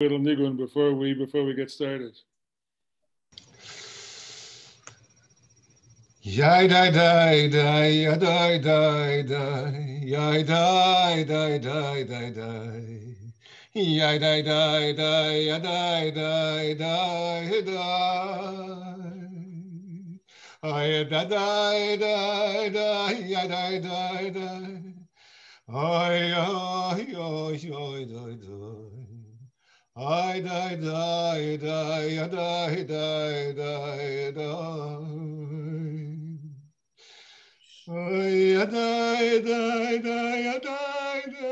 little Nigun before we before we get started. Yai die die die ya die die die yai die die die die die yai die die die ya die die die die ay da die die die ya die die die ay ay ay ay die die I die, die, die, die, die, die, die. I die, die, die, die, die,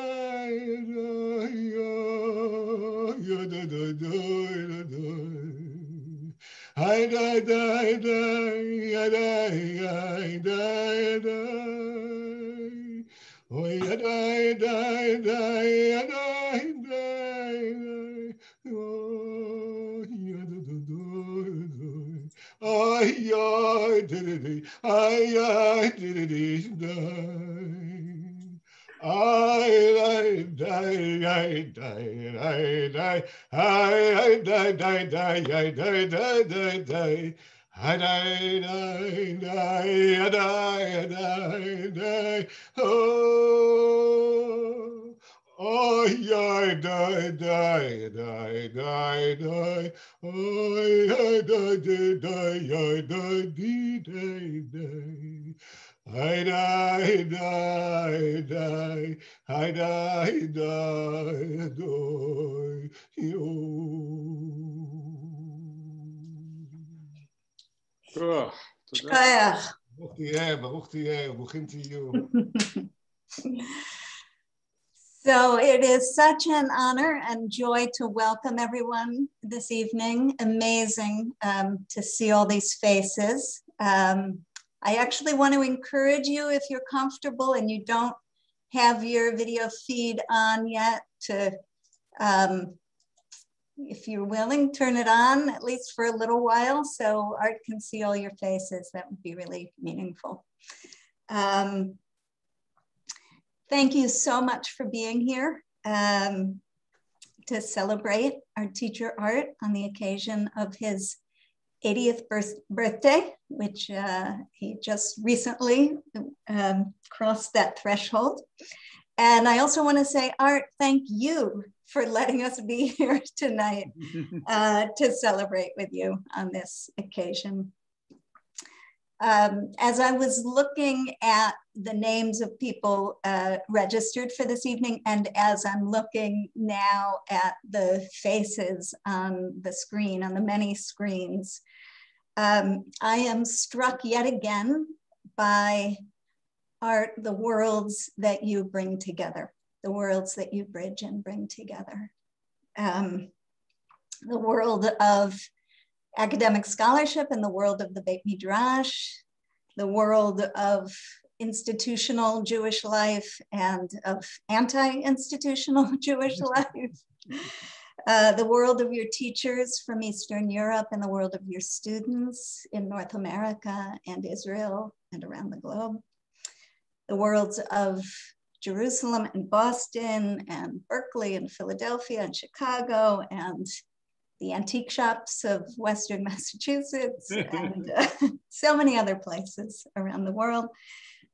die, die, die, die, die. I die, die, die, I die, I die, die. Oh, I die, die, die, I die, die. Ay, ay, diddy, ay, ay, diddy, I die, die, die, die, die, I die, die, die, I die, die, die, die. I die, die, die, I die, die, die, oh. Oh, I die, die, die, die, die. Oh, I die, die, die, I die, die, die, die. I die, die, die, I die, die, die, Oh, Shkoyach. ברוך תהיה, ברוך תהיה, ברוכים תהיו. So it is such an honor and joy to welcome everyone this evening. Amazing um, to see all these faces. Um, I actually want to encourage you if you're comfortable and you don't have your video feed on yet to, um, if you're willing, turn it on at least for a little while so Art can see all your faces. That would be really meaningful. Um, thank you so much for being here um, to celebrate our teacher Art on the occasion of his 80th birth birthday, which uh, he just recently um, crossed that threshold. And I also want to say, Art, thank you for letting us be here tonight uh, to celebrate with you on this occasion. Um, as I was looking at the names of people uh, registered for this evening, and as I'm looking now at the faces on the screen, on the many screens, um, I am struck yet again by art, the worlds that you bring together, the worlds that you bridge and bring together. Um, the world of academic scholarship in the world of the Beit Midrash, the world of institutional Jewish life and of anti-institutional Jewish life, uh, the world of your teachers from Eastern Europe and the world of your students in North America and Israel and around the globe, the worlds of Jerusalem and Boston and Berkeley and Philadelphia and Chicago and the antique shops of Western Massachusetts and uh, so many other places around the world.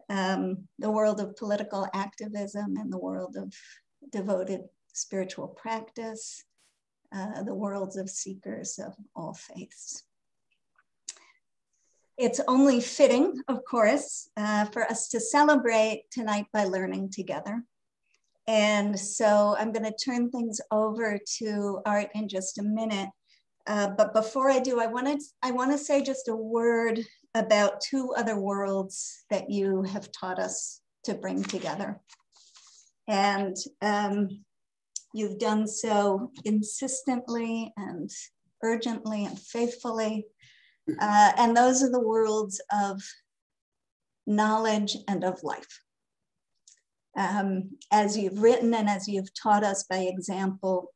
Um, the world of political activism and the world of devoted spiritual practice, uh, the worlds of seekers of all faiths. It's only fitting, of course, uh, for us to celebrate tonight by learning together. And so I'm going to turn things over to Art in just a minute. Uh, but before I do, I want to I want to say just a word about two other worlds that you have taught us to bring together. And um, you've done so insistently and urgently and faithfully. Uh, and those are the worlds of knowledge and of life um, as you've written and as you've taught us by example,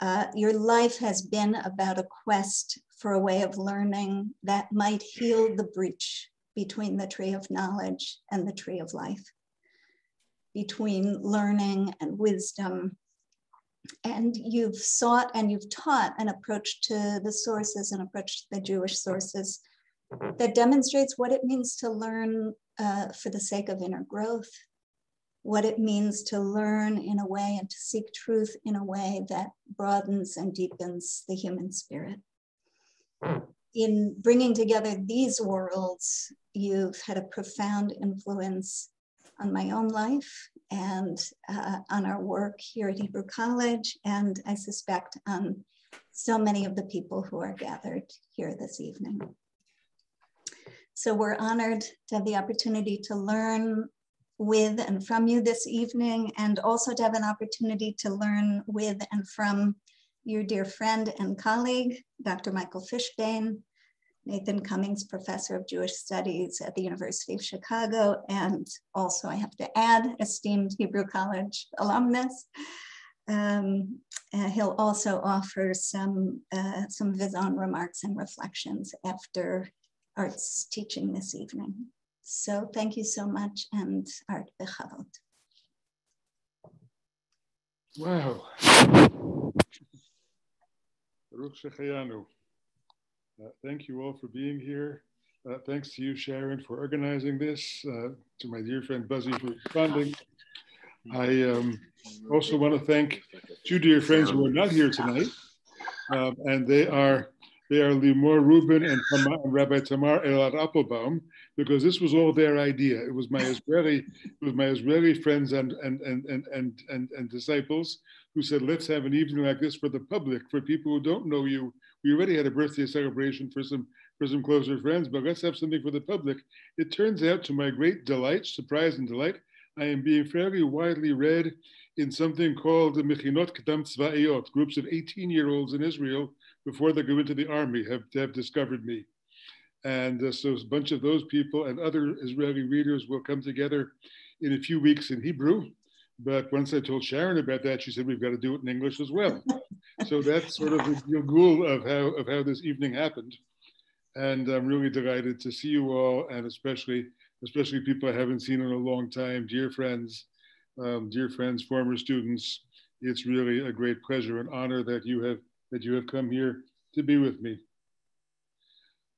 uh, your life has been about a quest for a way of learning that might heal the breach between the tree of knowledge and the tree of life, between learning and wisdom, and you've sought and you've taught an approach to the sources, an approach to the Jewish sources that demonstrates what it means to learn uh, for the sake of inner growth, what it means to learn in a way and to seek truth in a way that broadens and deepens the human spirit. In bringing together these worlds, you've had a profound influence on my own life and uh, on our work here at Hebrew College, and I suspect on so many of the people who are gathered here this evening. So we're honored to have the opportunity to learn with and from you this evening, and also to have an opportunity to learn with and from your dear friend and colleague, Dr. Michael Fishbane, Nathan Cummings, Professor of Jewish Studies at the University of Chicago, and also I have to add, esteemed Hebrew College alumnus. Um, uh, he'll also offer some, uh, some of his own remarks and reflections after Art's teaching this evening. So thank you so much and Art Bechavot. Wow. Uh, thank you all for being here. Uh, thanks to you, Sharon, for organizing this, uh, to my dear friend Buzzy for responding. I um, also want to thank two dear friends who are not here tonight, um, and they are they are Limor Rubin and, Rabbi Tamar Elad Appelbaum, because this was all their idea. It was my Israeli, it was my Israeli friends and and and and and and, and disciples who said, let's have an evening like this for the public, for people who don't know you, we already had a birthday celebration for some for some closer friends, but let's have something for the public. It turns out, to my great delight, surprise, and delight, I am being fairly widely read in something called the Mechinot Kedam Tzvaiyot, groups of 18 year olds in Israel before they go into the army have, have discovered me. And uh, so a bunch of those people and other Israeli readers will come together in a few weeks in Hebrew. But once I told Sharon about that, she said, we've got to do it in English as well so that's sort of the gilgul of how of how this evening happened, and I'm really delighted to see you all, and especially especially people I haven't seen in a long time, dear friends, um, dear friends, former students. It's really a great pleasure and honor that you have that you have come here to be with me.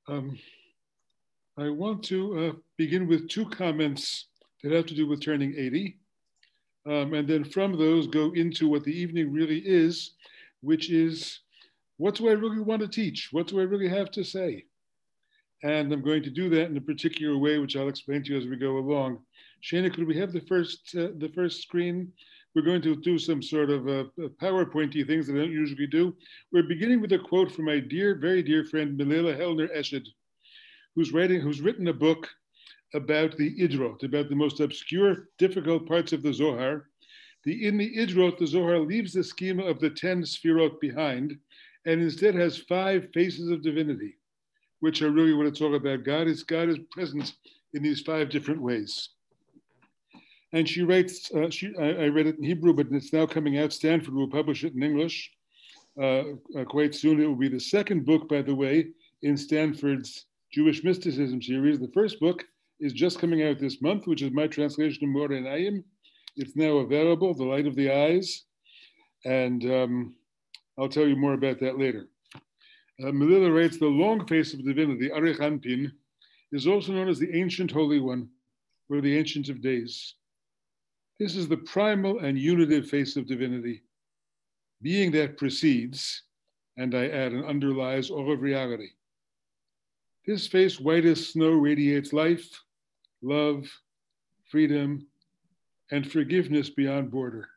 Um, I want to uh, begin with two comments that have to do with turning 80. Um, and then from those go into what the evening really is, which is what do I really want to teach? What do I really have to say? And I'm going to do that in a particular way, which I'll explain to you as we go along. Shana, could we have the first, uh, the first screen? We're going to do some sort of uh, PowerPointy things that I don't usually do. We're beginning with a quote from my dear, very dear friend, Melila Hellner Eshed, who's writing, who's written a book about the Idrot, about the most obscure, difficult parts of the Zohar, the, in the Idrot, the Zohar leaves the schema of the 10 Sfirot behind and instead has five faces of divinity, which are really what it's all about. God is, God is present in these five different ways. And she writes, uh, she, I, I, read it in Hebrew, but it's now coming out. Stanford will publish it in English uh, uh, quite soon. It will be the second book, by the way, in Stanford's Jewish Mysticism series. The first book is just coming out this month, which is my translation of Me'or Einayim, it's now available, The Light of the Eyes, and um, I'll tell you more about that later. Uh, Melila writes, the long face of the divinity, Arich Anpin, is also known as the Ancient Holy One, or the Ancient of Days. This is the primal and unitive face of divinity, being that precedes, and I add, and underlies all of reality. This face, white as snow, radiates life, love, freedom, and forgiveness beyond border.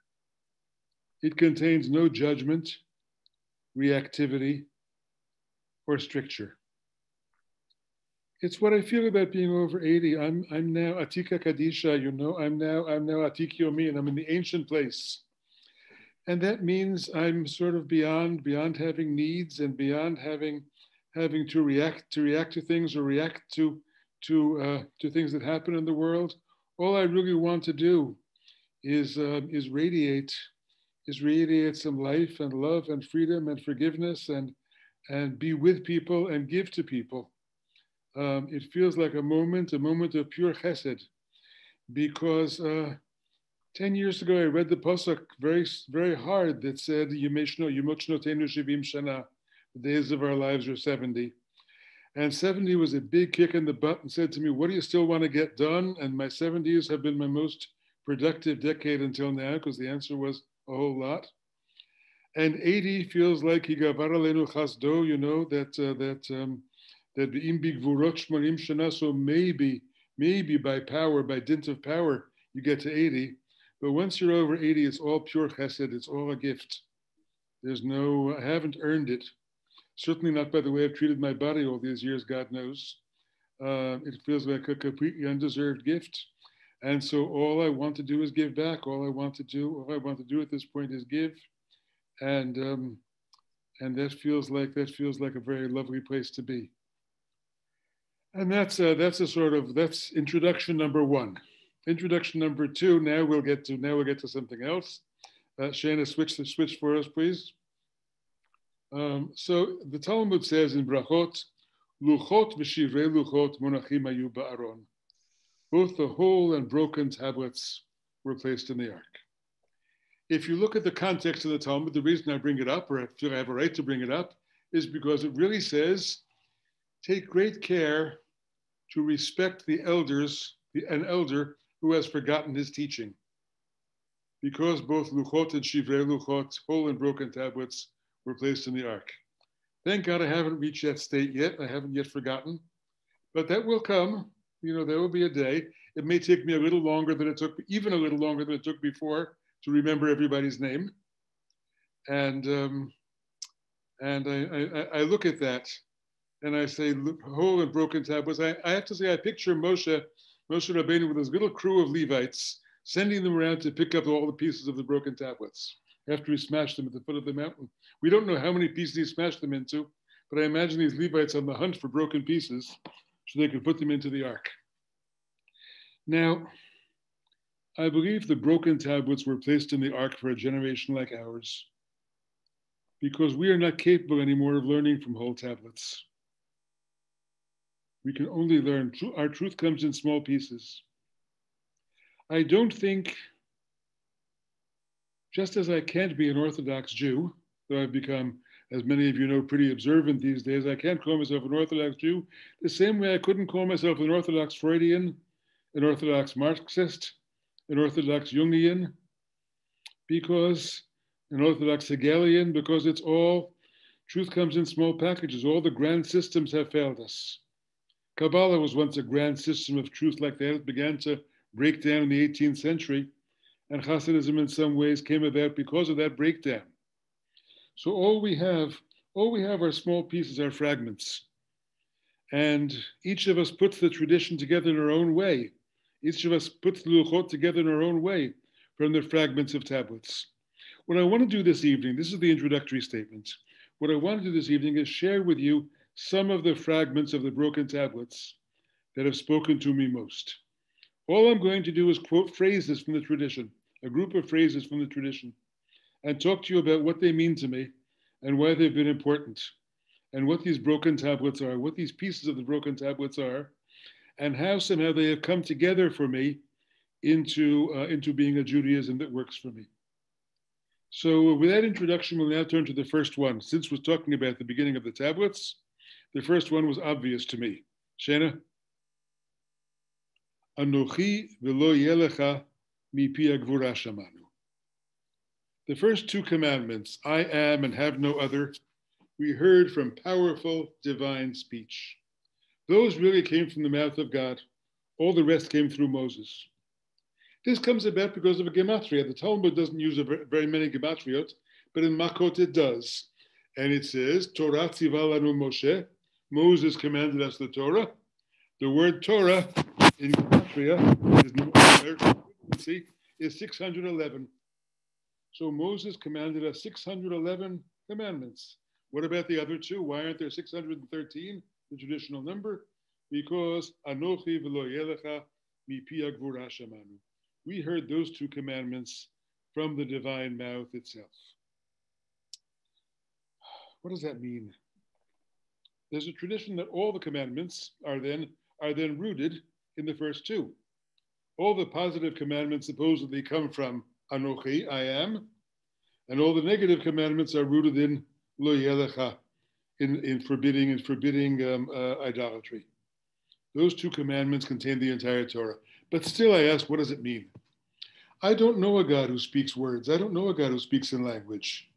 It contains no judgment, reactivity, or stricture. It's what I feel about being over 80. I'm, I'm now Atika Kadisha, you know, I'm now, I'm now Atik Yomi, and I'm in the ancient place. And that means I'm sort of beyond, beyond having needs and beyond having, having to react, to react to things or react to, to, uh, to things that happen in the world. All I really want to do is, uh, is radiate, is radiate some life and love and freedom and forgiveness and, and be with people and give to people. Um, it feels like a moment, a moment of pure chesed, because uh, 10 years ago, I read the Pasuk very, very hard that said, Yemeshno, Yemochnotenu Shivim Shana, the days of our lives are 70. And 70 was a big kick in the butt and said to me, What do you still want to get done? And my 70s have been my most productive decade until now, because the answer was a whole lot. And 80 feels like Higavaralenu Chasdo, you know, that uh, that um, that the imbig Manim Shana, so maybe, maybe by power, by dint of power, you get to 80. But once you're over 80, it's all pure chesed, it's all a gift. There's no, I haven't earned it. Certainly not by the way I've treated my body all these years, God knows. Uh, it feels like a completely undeserved gift. And so all I want to do is give back. All I want to do, all I want to do at this point is give. And um, and that feels like that feels like a very lovely place to be. And that's a, that's a sort of that's introduction number one. Introduction number two. Now we'll get to now we'll get to something else. Uh, Shana, switch the switch for us, please. Um, so the Talmud says in Brachot, Luchot v'shivrei luchot monachim ayu ba'aron. Both the whole and broken tablets were placed in the ark. If you look at the context of the Talmud, the reason I bring it up, or I feel I have a right to bring it up, is because it really says, take great care to respect the elders, an elder who has forgotten his teaching. Because both Luchot and Shivrei Luchot, whole and broken tablets, were placed in the ark. Thank God I haven't reached that state yet. I haven't yet forgotten. But that will come. You know, there will be a day. It may take me a little longer than it took, even a little longer than it took before to remember everybody's name. And um, and I, I, I, look at that and I say, whole and broken tablets. I, I have to say, I picture Moshe Moshe Rabbeinu with his little crew of Levites, sending them around to pick up all the pieces of the broken tablets after he smashed them at the foot of the mountain. We don't know how many pieces he smashed them into, but I imagine these Levites on the hunt for broken pieces so they could put them into the ark. Now, I believe the broken tablets were placed in the ark for a generation like ours because we are not capable anymore of learning from whole tablets. We can only learn. Our truth comes in small pieces. I don't think, just as I can't be an Orthodox Jew, though I've become, as many of you know, pretty observant these days, I can't call myself an Orthodox Jew the same way I couldn't call myself an Orthodox Freudian, an Orthodox Marxist, an Orthodox Jungian, because an Orthodox Hegelian, because it's all, truth comes in small packages. All the grand systems have failed us. Kabbalah was once a grand system of truth like that. It began to break down in the 18th century, and Hasidism in some ways came about because of that breakdown. So all we have, all we have are small pieces, are fragments. And each of us puts the tradition together in our own way. Each of us puts the luchot together in our own way from the fragments of tablets. What I want to do this evening, this is the introductory statement. What I want to do this evening is share with you some of the fragments of the broken tablets that have spoken to me most. All I'm going to do is quote phrases from the tradition, a group of phrases from the tradition, and talk to you about what they mean to me and why they've been important, and what these broken tablets are, what these pieces of the broken tablets are, and how somehow they have come together for me into, uh, into being a Judaism that works for me. So with that introduction, we'll now turn to the first one. Since we're talking about the beginning of the tablets, the first one was obvious to me. Shana? Anochi v'lo yelecha mipi shamanu. The first two commandments, I am and have no other, we heard from powerful divine speech. Those really came from the mouth of God. All the rest came through Moses. This comes about because of a gematria. The Talmud doesn't use very many gematriot, but in Makot it does. And it says, Torah tzivalanu Moshe, Moses commanded us the Torah. The word Torah in Gematria is, is 611. So Moses commanded us 611 commandments. What about the other two? Why aren't there 613, the traditional number? Because Anochi v'lo. We heard those two commandments from the divine mouth itself. What does that mean? There's a tradition that all the commandments are then are then rooted in the first two. all the positive commandments supposedly come from Anochi, I am, and all the negative commandments are rooted in Lo Yelecha, in, in forbidding and forbidding um, uh, idolatry. Those two commandments contain the entire Torah. But still, I ask, what does it mean? I don't know a God who speaks words. I don't know a God who speaks in language.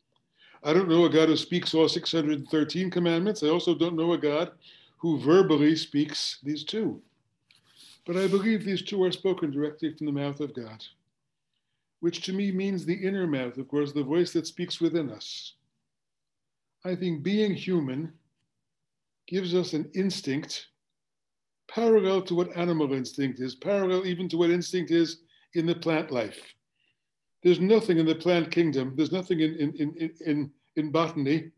I don't know a God who speaks all 613 commandments. I also don't know a God who verbally speaks these two. But I believe these two are spoken directly from the mouth of God, which to me means the inner mouth, of course, the voice that speaks within us. I think being human gives us an instinct parallel to what animal instinct is, parallel even to what instinct is in the plant life. There's nothing in the plant kingdom, there's nothing in, in, in, in, in botany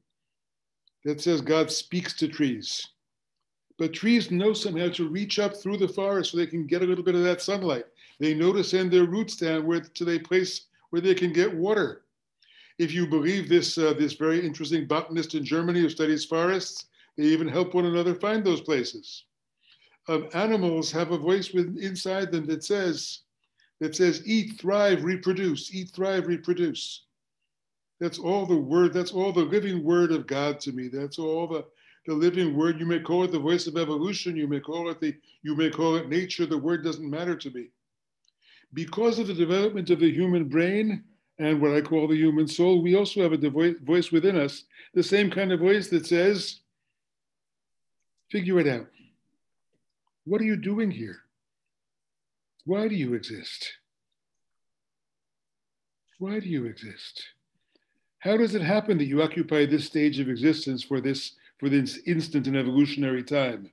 that says God speaks to trees. But trees know somehow to reach up through the forest so they can get a little bit of that sunlight. They know to send their roots down where, to a place where they can get water. If you believe this, uh, this very interesting botanist in Germany who studies forests, they even help one another find those places. Um, animals have a voice within, inside them that says, that says, eat, thrive, reproduce, eat, thrive, reproduce. That's all the word, that's all the living word of God to me. That's all the, the living word. You may call it the voice of evolution, you may call it the, you may call it nature, the word doesn't matter to me. Because of the development of the human brain and what I call the human soul, we also have a voice within us, the same kind of voice that says, figure it out. What are you doing here? Why do you exist? Why do you exist? How does it happen that you occupy this stage of existence for this, for this instant in evolutionary time?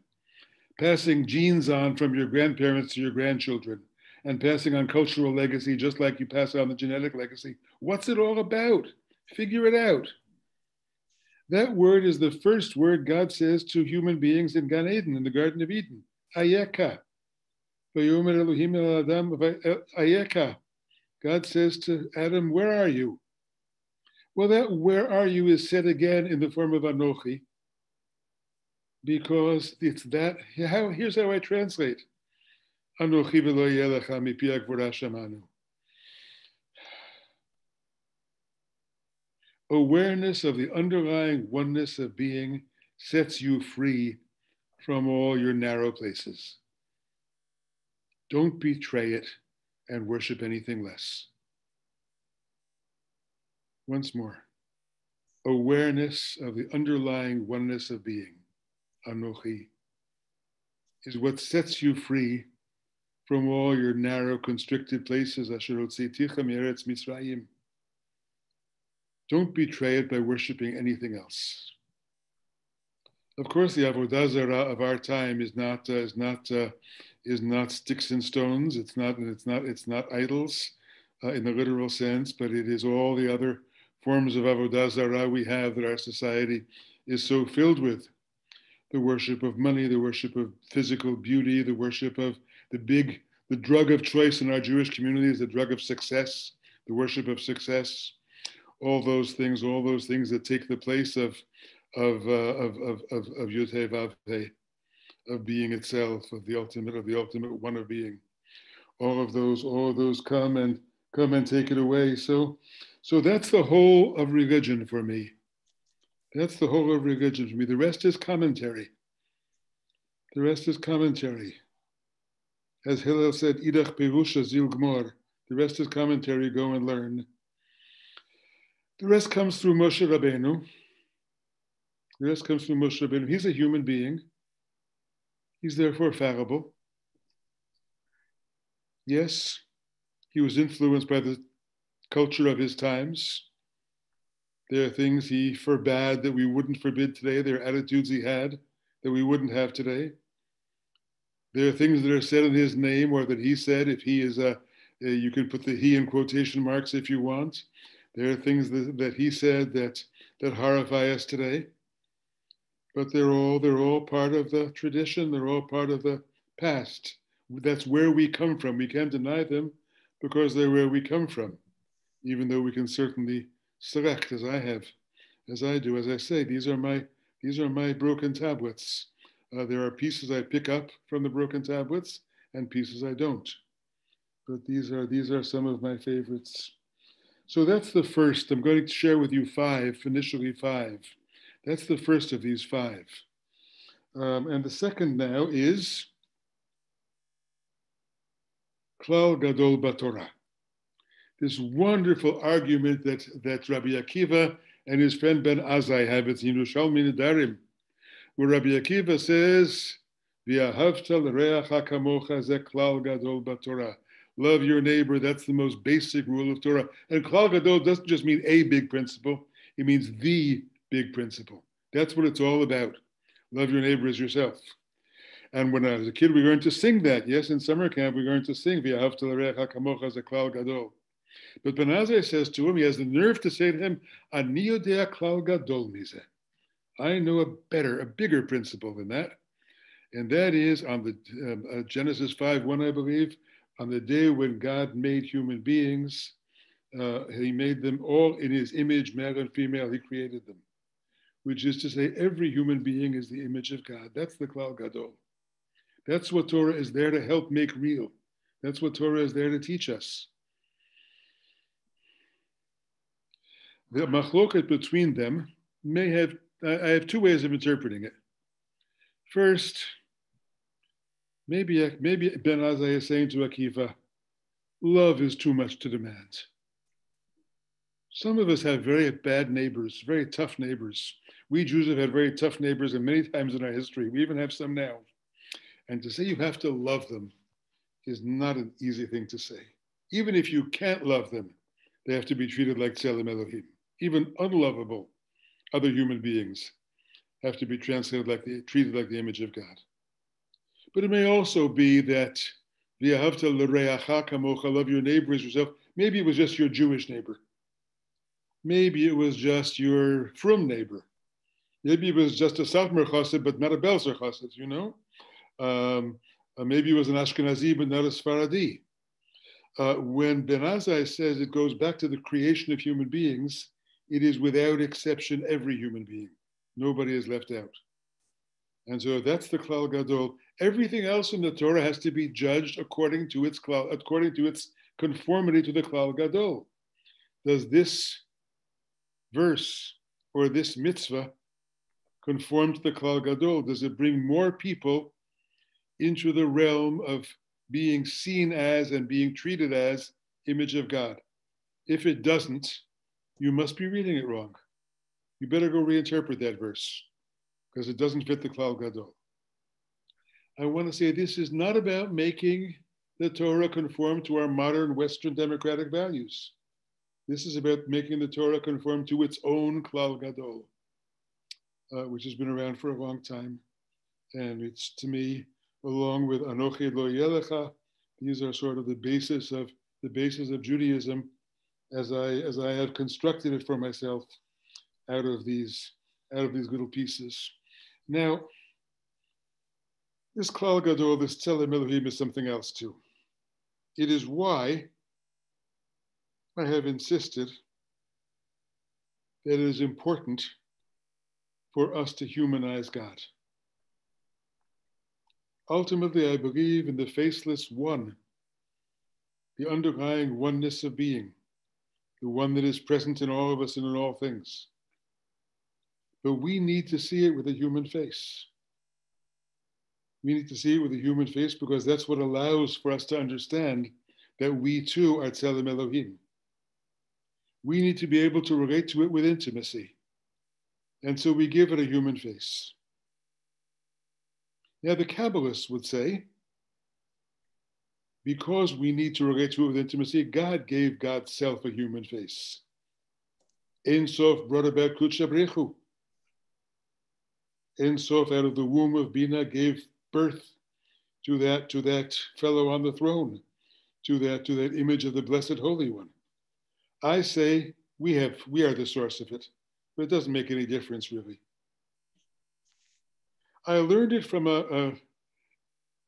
Passing genes on from your grandparents to your grandchildren and passing on cultural legacy just like you pass on the genetic legacy. What's it all about? Figure it out. That word is the first word God says to human beings in Gan Eden, in the Garden of Eden. Ayeka. God says to Adam, Where are you? Well, that where are you is said again in the form of Anochi, because it's that. How, here's how I translate Anochi v'lo yelecha mipiak v'rashamanu. Awareness of the underlying oneness of being sets you free from all your narrow places. Don't betray it and worship anything less. Once more, awareness of the underlying oneness of being, Anochi, is what sets you free from all your narrow, constricted places. Mitzrayim. Don't betray it by worshiping anything else. Of course, the avodah zarah of our time is not uh, is not uh, is not sticks and stones. It's not it's not it's not idols uh, in the literal sense, but it is all the other forms of avodah zarah we have that our society is so filled with. The worship of money, the worship of physical beauty, the worship of the big the drug of choice in our Jewish community is the drug of success, the worship of success. All those things, all those things that take the place of of uh, of of of, of Yud of being itself, of the ultimate, of the ultimate one of being. All of those, all of those come and come and take it away. So, so that's the whole of religion for me. That's the whole of religion for me. The rest is commentary. The rest is commentary. As Hillel said, Idach Perusha Zil Gmor. The rest is commentary, go and learn. The rest comes through Moshe Rabbeinu. The rest comes through Moshe Rabbeinu. He's a human being. He's therefore fallible. Yes, he was influenced by the culture of his times. There are things he forbade that we wouldn't forbid today. There are attitudes he had that we wouldn't have today. There are things that are said in his name or that he said. If he is a, you can put the he in quotation marks if you want. There are things that, that he said that, that horrify us today but they're all they're all part of the tradition. They're all part of the past. That's where we come from. We can't deny them because they're where we come from, even though we can certainly select, as I have, as I do. As I say, these are my these are my broken tablets. Uh, there are pieces I pick up from the broken tablets and pieces I don't. but these are these are some of my favorites. So that's the first. I'm going to share with you five, initially five. That's the first of these five. Um, and the second now is Klal Gadol Batorah. This wonderful argument that, that Rabbi Akiva and his friend Ben Azai have in Yerushalmi Nedarim, where Rabbi Akiva says, Love your neighbor, that's the most basic rule of Torah. And Klal Gadol doesn't just mean a big principle, it means the big principle. That's what it's all about. Love your neighbor as yourself. And when I was a kid, we learned to sing that. Yes, in summer camp, we learned to sing V'ahavta l'recha kamocha as gadol. But Ben Azai says to him, he has the nerve to say to him, Ani yodea klal gadol mizeh. I know a better, a bigger principle than that. And that is on the um, uh, Genesis 5 1, I believe, on the day when God made human beings, uh, he made them all in his image, male and female, he created them. Which is to say, every human being is the image of God. That's the Klal Gadol. That's what Torah is there to help make real. That's what Torah is there to teach us. The machloket between them may have, I have two ways of interpreting it. First, Maybe, maybe Ben Azai is saying to Akiva, love is too much to demand. Some of us have very bad neighbors, very tough neighbors. We Jews have had very tough neighbors and many times in our history. We even have some now. And to say you have to love them is not an easy thing to say. Even if you can't love them, they have to be treated like Tselem Elohim. Even unlovable other human beings have to be translated like the, treated like the image of God. But it may also be that love your neighbor as yourself. Maybe it was just your Jewish neighbor. Maybe it was just your from neighbor. Maybe it was just a Satmar chassid, but not a Belzer chassid, you know? Um, uh, maybe it was an Ashkenazi, but not a Sfaradi. Uh, when Ben Azai says it goes back to the creation of human beings, it is without exception every human being. Nobody is left out. And so that's the Klal Gadol. Everything else in the Torah has to be judged according to its klal, according to its conformity to the Klal Gadol. Does this verse or this mitzvah conform to the Klal Gadol? Does it bring more people into the realm of being seen as and being treated as image of God? If it doesn't, you must be reading it wrong. You better go reinterpret that verse because it doesn't fit the Klal Gadol. I want to say this is not about making the Torah conform to our modern Western democratic values. This is about making the Torah conform to its own Klal Gadol, uh, which has been around for a long time. And it's to me, along with Anochi Lo Yelecha, these are sort of the basis of the basis of Judaism as I as I have constructed it for myself out of these out of these little pieces. Now, this Klal Gadol, this Tzelem Elohim is something else too. It is why I have insisted that it is important for us to humanize God. Ultimately, I believe in the faceless one, the underlying oneness of being, the one that is present in all of us and in all things. But we need to see it with a human face. We need to see it with a human face because that's what allows for us to understand that we too are Tzelem Elohim. We need to be able to relate to it with intimacy. And so we give it a human face. Now, the Kabbalists would say, because we need to relate to it with intimacy, God gave God's self a human face. Ein Sof brought about Kudsha Brechu. Ein Sof out of the womb of Bina gave birth to that to that fellow on the throne, to that to that image of the blessed Holy One. I say we have we are the source of it, but it doesn't make any difference really. I learned it from a, a,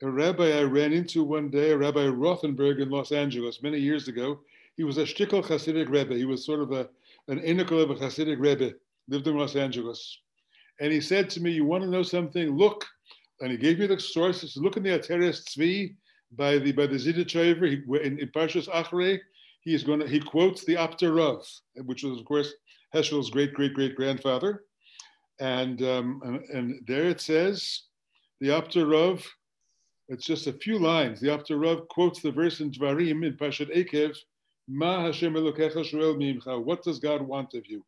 a rabbi I ran into one day, a Rabbi Rothenberg in Los Angeles many years ago. He was a shtickle Hasidic Rebbe. He was sort of a, an inical of a Hasidic Rebbe, lived in Los Angeles. And he said to me, You want to know something? Look and he gave me the source. Look in the Ateres Tzvi, by the by the Ziditchover, in, in Parshas Achrei, he is going to he quotes the Apter Rav, which was of course Heschel's great great great grandfather, and um, and, and, there it says the Apter Rav. It's just a few lines. The Apter Rav quotes the verse in Dvarim in Parshat Ekev, Ma Hashem Elokecha Shoel Mimcha. What does God want of you?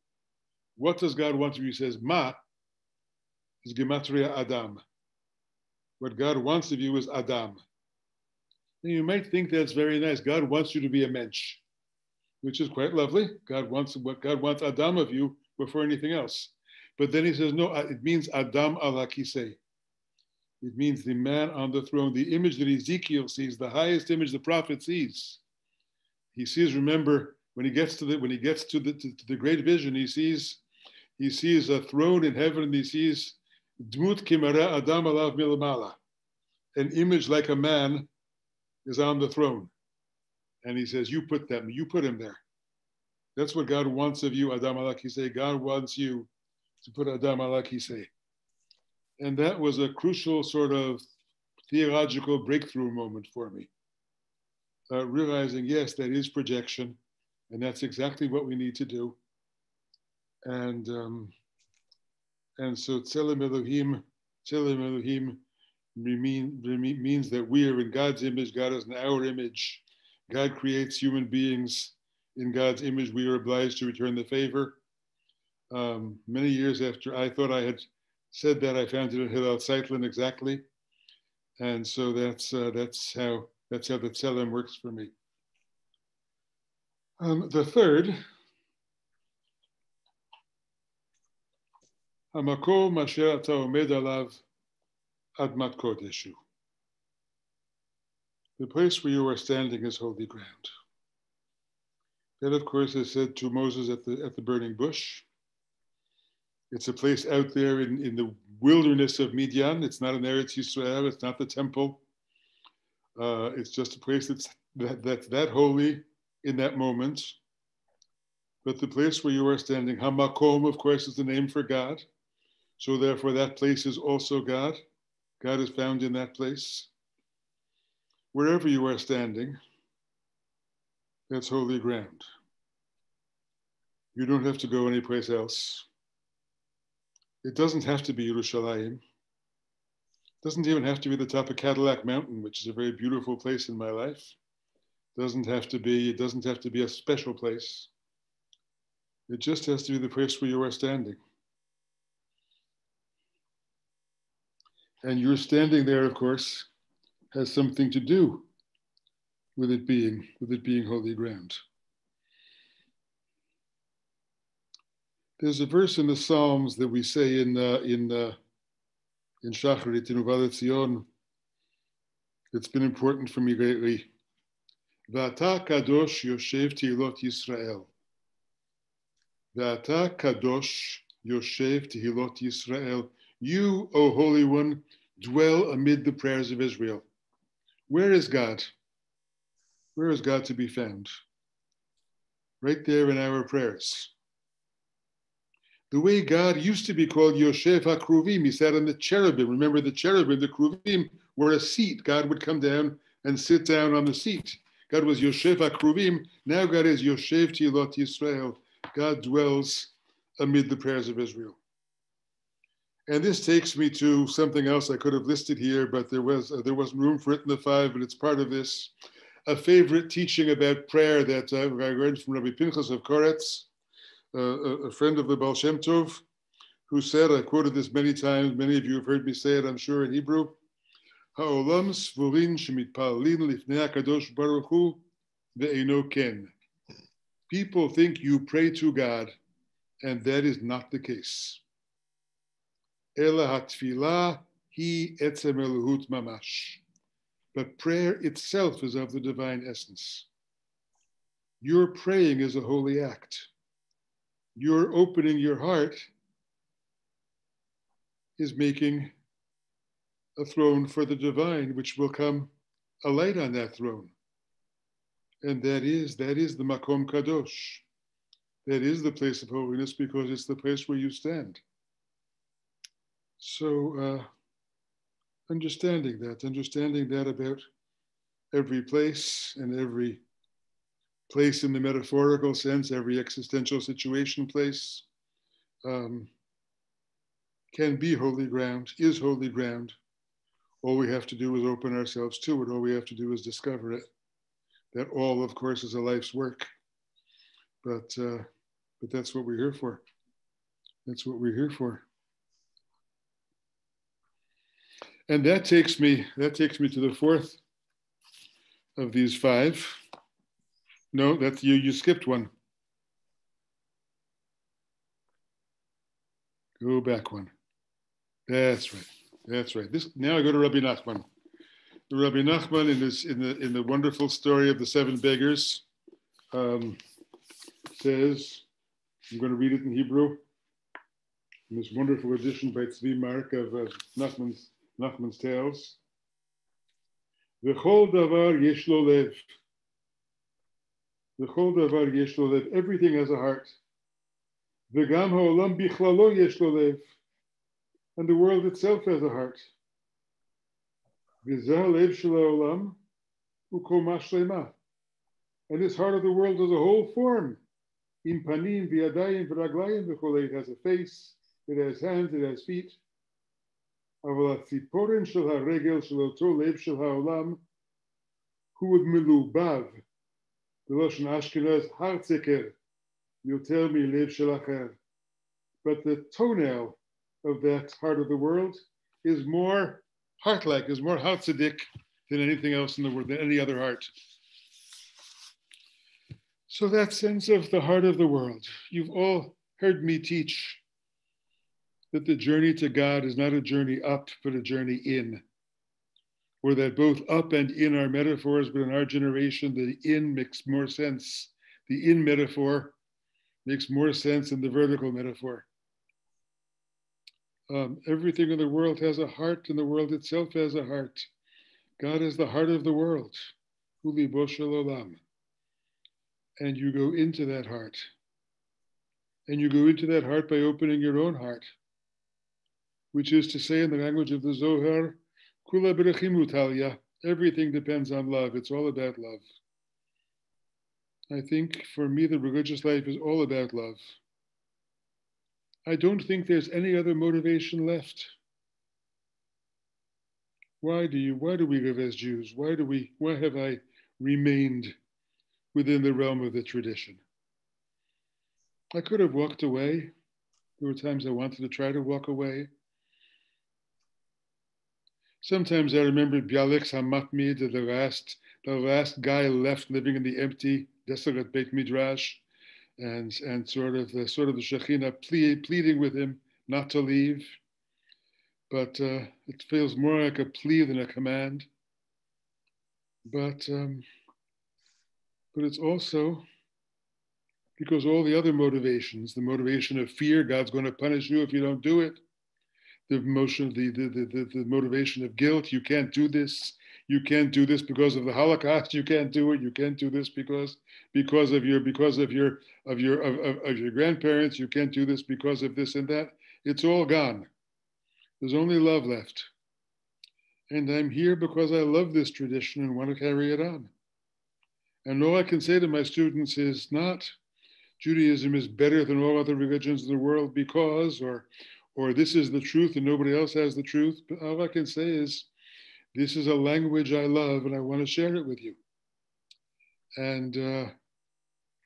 What does God want of you? He says, Ma is Gematria Adam. What God wants of you is Adam. And you might think that's very nice. God wants you to be a mensch, which is quite lovely. God wants what God wants Adam of you before anything else. But then he says, no, uh, it means Adam ala kisei. It means the man on the throne, the image that Ezekiel sees, the highest image the prophet sees. He sees, remember, when he gets to the when he gets to the to, to the great vision, he sees he sees a throne in heaven and he sees Dmut kimara Adam alav milamala, an image like a man is on the throne. And he says, You put them, you put him there. That's what God wants of you, Adam Alakise. God wants you to put Adam Alakise. And that was a crucial sort of theological breakthrough moment for me. Uh, realizing, yes, that is projection, and that's exactly what we need to do. And um, and so Tselem Elohim, Tselem Elohim mean, means that we are in God's image, God is in our image. God creates human beings in God's image. We are obliged to return the favor. Um, many years after I thought I had said that, I found it in Hillel Zeitlin exactly. And so that's, uh, that's, how, that's how the Tselem works for me. Um, the third, המקום אשר אתה עומד עליו אדמת קודש the place where you are standing is holy ground. That, of course, is said to Moses at the, at the burning bush. It's a place out there in, in the wilderness of Midian. It's not an Eretz Yisrael. It's not the temple. Uh, it's just a place that's that, that's that holy in that moment. But the place where you are standing, Hamakom, of course, is the name for God. So therefore, that place is also God. God is found in that place. Wherever you are standing, that's holy ground. You don't have to go anyplace else. It doesn't have to be Yerushalayim. It doesn't even have to be the top of Cadillac Mountain, which is a very beautiful place in my life. It doesn't have to be, it doesn't have to be a special place. It just has to be the place where you are standing. And you're standing there, of course, has something to do with it being with it being holy ground. There's a verse in the Psalms that we say in uh, in uh, in Shacharit in Uva L'Tzion. It's been important for me lately. Vata kadosh yoshev tehilot Yisrael. Vata kadosh yoshev tehilot Yisrael. You, O Holy One, dwell amid the prayers of Israel. Where is God? Where is God to be found? Right there in our prayers. The way God used to be called Yoshev HaKruvim, he sat on the cherubim. Remember the cherubim, the Kruvim were a seat. God would come down and sit down on the seat. God was Yoshev HaKruvim. Now God is Yoshev Tehilot Yisrael. God dwells amid the prayers of Israel. And this takes me to something else I could have listed here, but there was uh, there wasn't room for it in the five, but it's part of this. A favorite teaching about prayer that uh, I read from Rabbi Pinchas of Koretz, uh, a, friend of the Baal Shem Tov, who said, I quoted this many times, many of you have heard me say it, I'm sure, in Hebrew, Baruch. People think you pray to God, and that is not the case. Ela hatfilah he etzem elohut mamash. But prayer itself is of the divine essence. Your praying is a holy act. Your opening your heart is making a throne for the divine, which will come a light on that throne. And that is, that is the Makom Kadosh. That is the place of holiness because it's the place where you stand. So, uh, understanding that, understanding that about every place and every place in the metaphorical sense, every existential situation place um, can be holy ground, is holy ground. All we have to do is open ourselves to it. All we have to do is discover it. That all, of course, is a life's work. But, uh, but that's what we're here for. That's what we're here for. And that takes me, that takes me to the fourth of these five. No, that's you, you skipped one. Go back one. That's right. That's right. This now I go to Rabbi Nachman. Rabbi Nachman in this in the in the wonderful story of the seven beggars um, says, I'm going to read it in Hebrew. In this wonderful edition by Tzvi Mark of uh, Nachman's Nachman's Tales. V'chol davar yesh lo lev. V'chol davar yesh lo lev. Everything has a heart. V'gam ha'olam bichlalo yesh lev. And the world itself has a heart. V'zeh lev shel ha'olam u'kol. And this heart of the world as a whole form. In panim v'yadayim v'raglayim v'chol. It has a face, it has hands, it has feet. אבל הציפורן של הרגל של אותו לב של העולם הוא עוד מלובב בלושן אשכנז הרצקר יותר מלב של אחר. But the toenail of that heart of the world is more heart-like, is more heartsidik than anything else in the world, than any other heart. So that sense of the heart of the world, you've all heard me teach that the journey to God is not a journey up, but a journey in. Or that both up and in are metaphors, but in our generation, the in makes more sense. The in metaphor makes more sense than the vertical metaphor. Um, everything in the world has a heart, and the world itself has a heart. God is the heart of the world. And you go into that heart. And you go into that heart by opening your own heart which is to say in the language of the Zohar, Kula Berechimutalia, everything depends on love. It's all about love. I think for me, the religious life is all about love. I don't think there's any other motivation left. Why do you, why do we live as Jews? Why do we, why have I remained within the realm of the tradition? I could have walked away. There were times I wanted to try to walk away. Sometimes I remember Bialik Hamatmid, the last, the last guy left living in the empty, desolate Beit Midrash, and and sort of the sort of the Shekhinah plead, pleading with him not to leave. But uh, it feels more like a plea than a command. But um, but it's also because all the other motivations, the motivation of fear, God's going to punish you if you don't do it the emotion, the, the, the, the, motivation of guilt. You can't do this. You can't do this because of the Holocaust. You can't do it. You can't do this because because of your because of your of your of, of, of your grandparents. You can't do this because of this and that. It's all gone. There's only love left. And I'm here because I love this tradition and want to carry it on. And all I can say to my students is not Judaism is better than all other religions in the world because, or, or this is the truth and nobody else has the truth. But all I can say is, this is a language I love and I want to share it with you. And uh,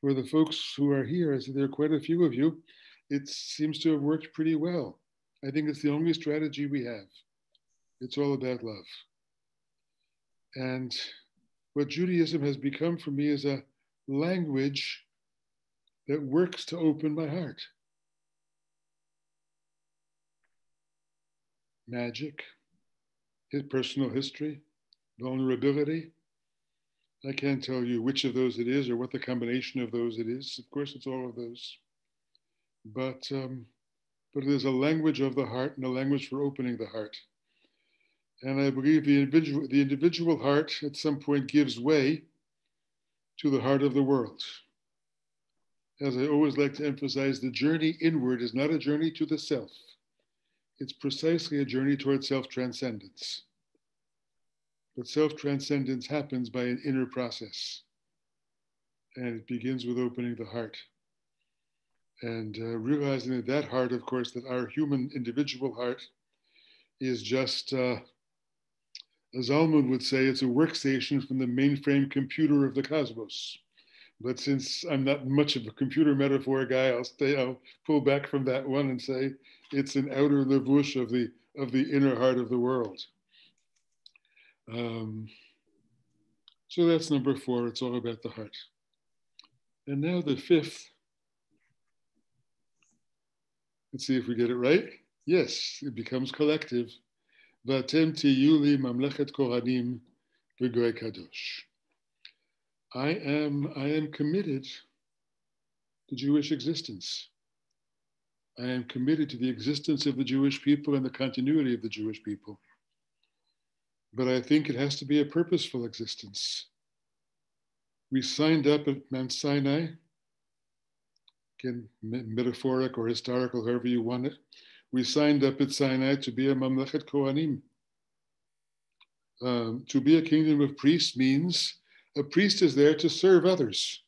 for the folks who are here, I see there are quite a few of you, it seems to have worked pretty well. I think it's the only strategy we have. It's all about love. And what Judaism has become for me is a language that works to open my heart. Magic, his personal history, vulnerability. I can't tell you which of those it is or what the combination of those it is. Of course, it's all of those. But, um, but it is a language of the heart and a language for opening the heart. And I believe the individual, the individual heart at some point gives way to the heart of the world. As I always like to emphasize, the journey inward is not a journey to the self it's precisely a journey towards self transcendence. But self transcendence happens by an inner process. And it begins with opening the heart. And uh, realizing that that heart, of course, that our human individual heart is just, uh, as Zalman would say, it's a workstation from the mainframe computer of the cosmos. But since I'm not much of a computer metaphor guy, I'll stay. I'll pull back from that one and say it's an outer levush of the of the inner heart of the world. Um, so that's number four. It's all about the heart. And now the fifth. Let's see if we get it right. Yes, it becomes collective. Vatem tiyuli mamlechet kohanim v'goy kadosh. I am, I am committed to Jewish existence. I am committed to the existence of the Jewish people and the continuity of the Jewish people. But I think it has to be a purposeful existence. We signed up at Mount Sinai, again, metaphoric or historical, however you want it. We signed up at Sinai to be a Mamlechet Kohanim. Um, to be a kingdom of priests means a priest is there to serve others.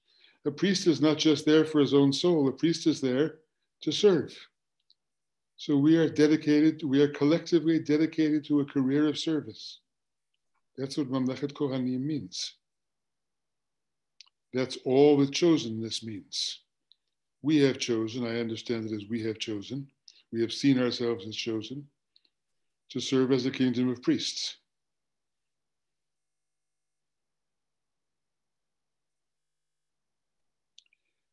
A priest is not just there for his own soul, a priest is there to serve. So we are dedicated, we are collectively dedicated to a career of service. That's what Mamlechet Kohanim means. That's all that chosenness means. We have chosen, I understand it as we have chosen, we have seen ourselves as chosen to serve as a kingdom of priests.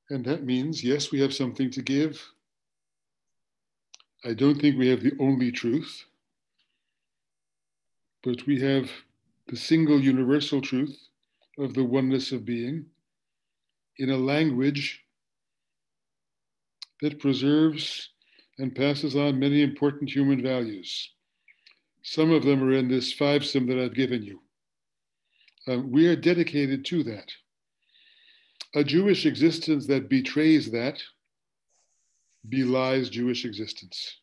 And that means, yes, we have something to give. I don't think we have the only truth, but we have the single universal truth of the oneness of being in a language that preserves and passes on many important human values. Some of them are in this five sim that I've given you. Um, we are dedicated to that a Jewish existence that betrays that belies Jewish existence.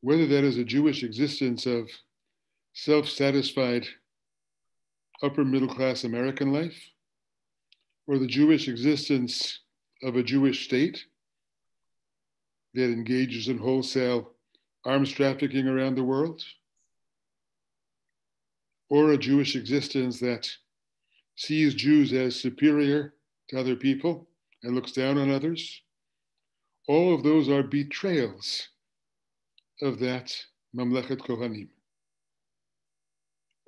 Whether that is a Jewish existence of self satisfied upper middle class American life, or the Jewish existence of a Jewish state that engages in wholesale arms trafficking around the world, or a Jewish existence that sees Jews as superior to other people and looks down on others. All of those are betrayals of that Mamlechet Kohanim.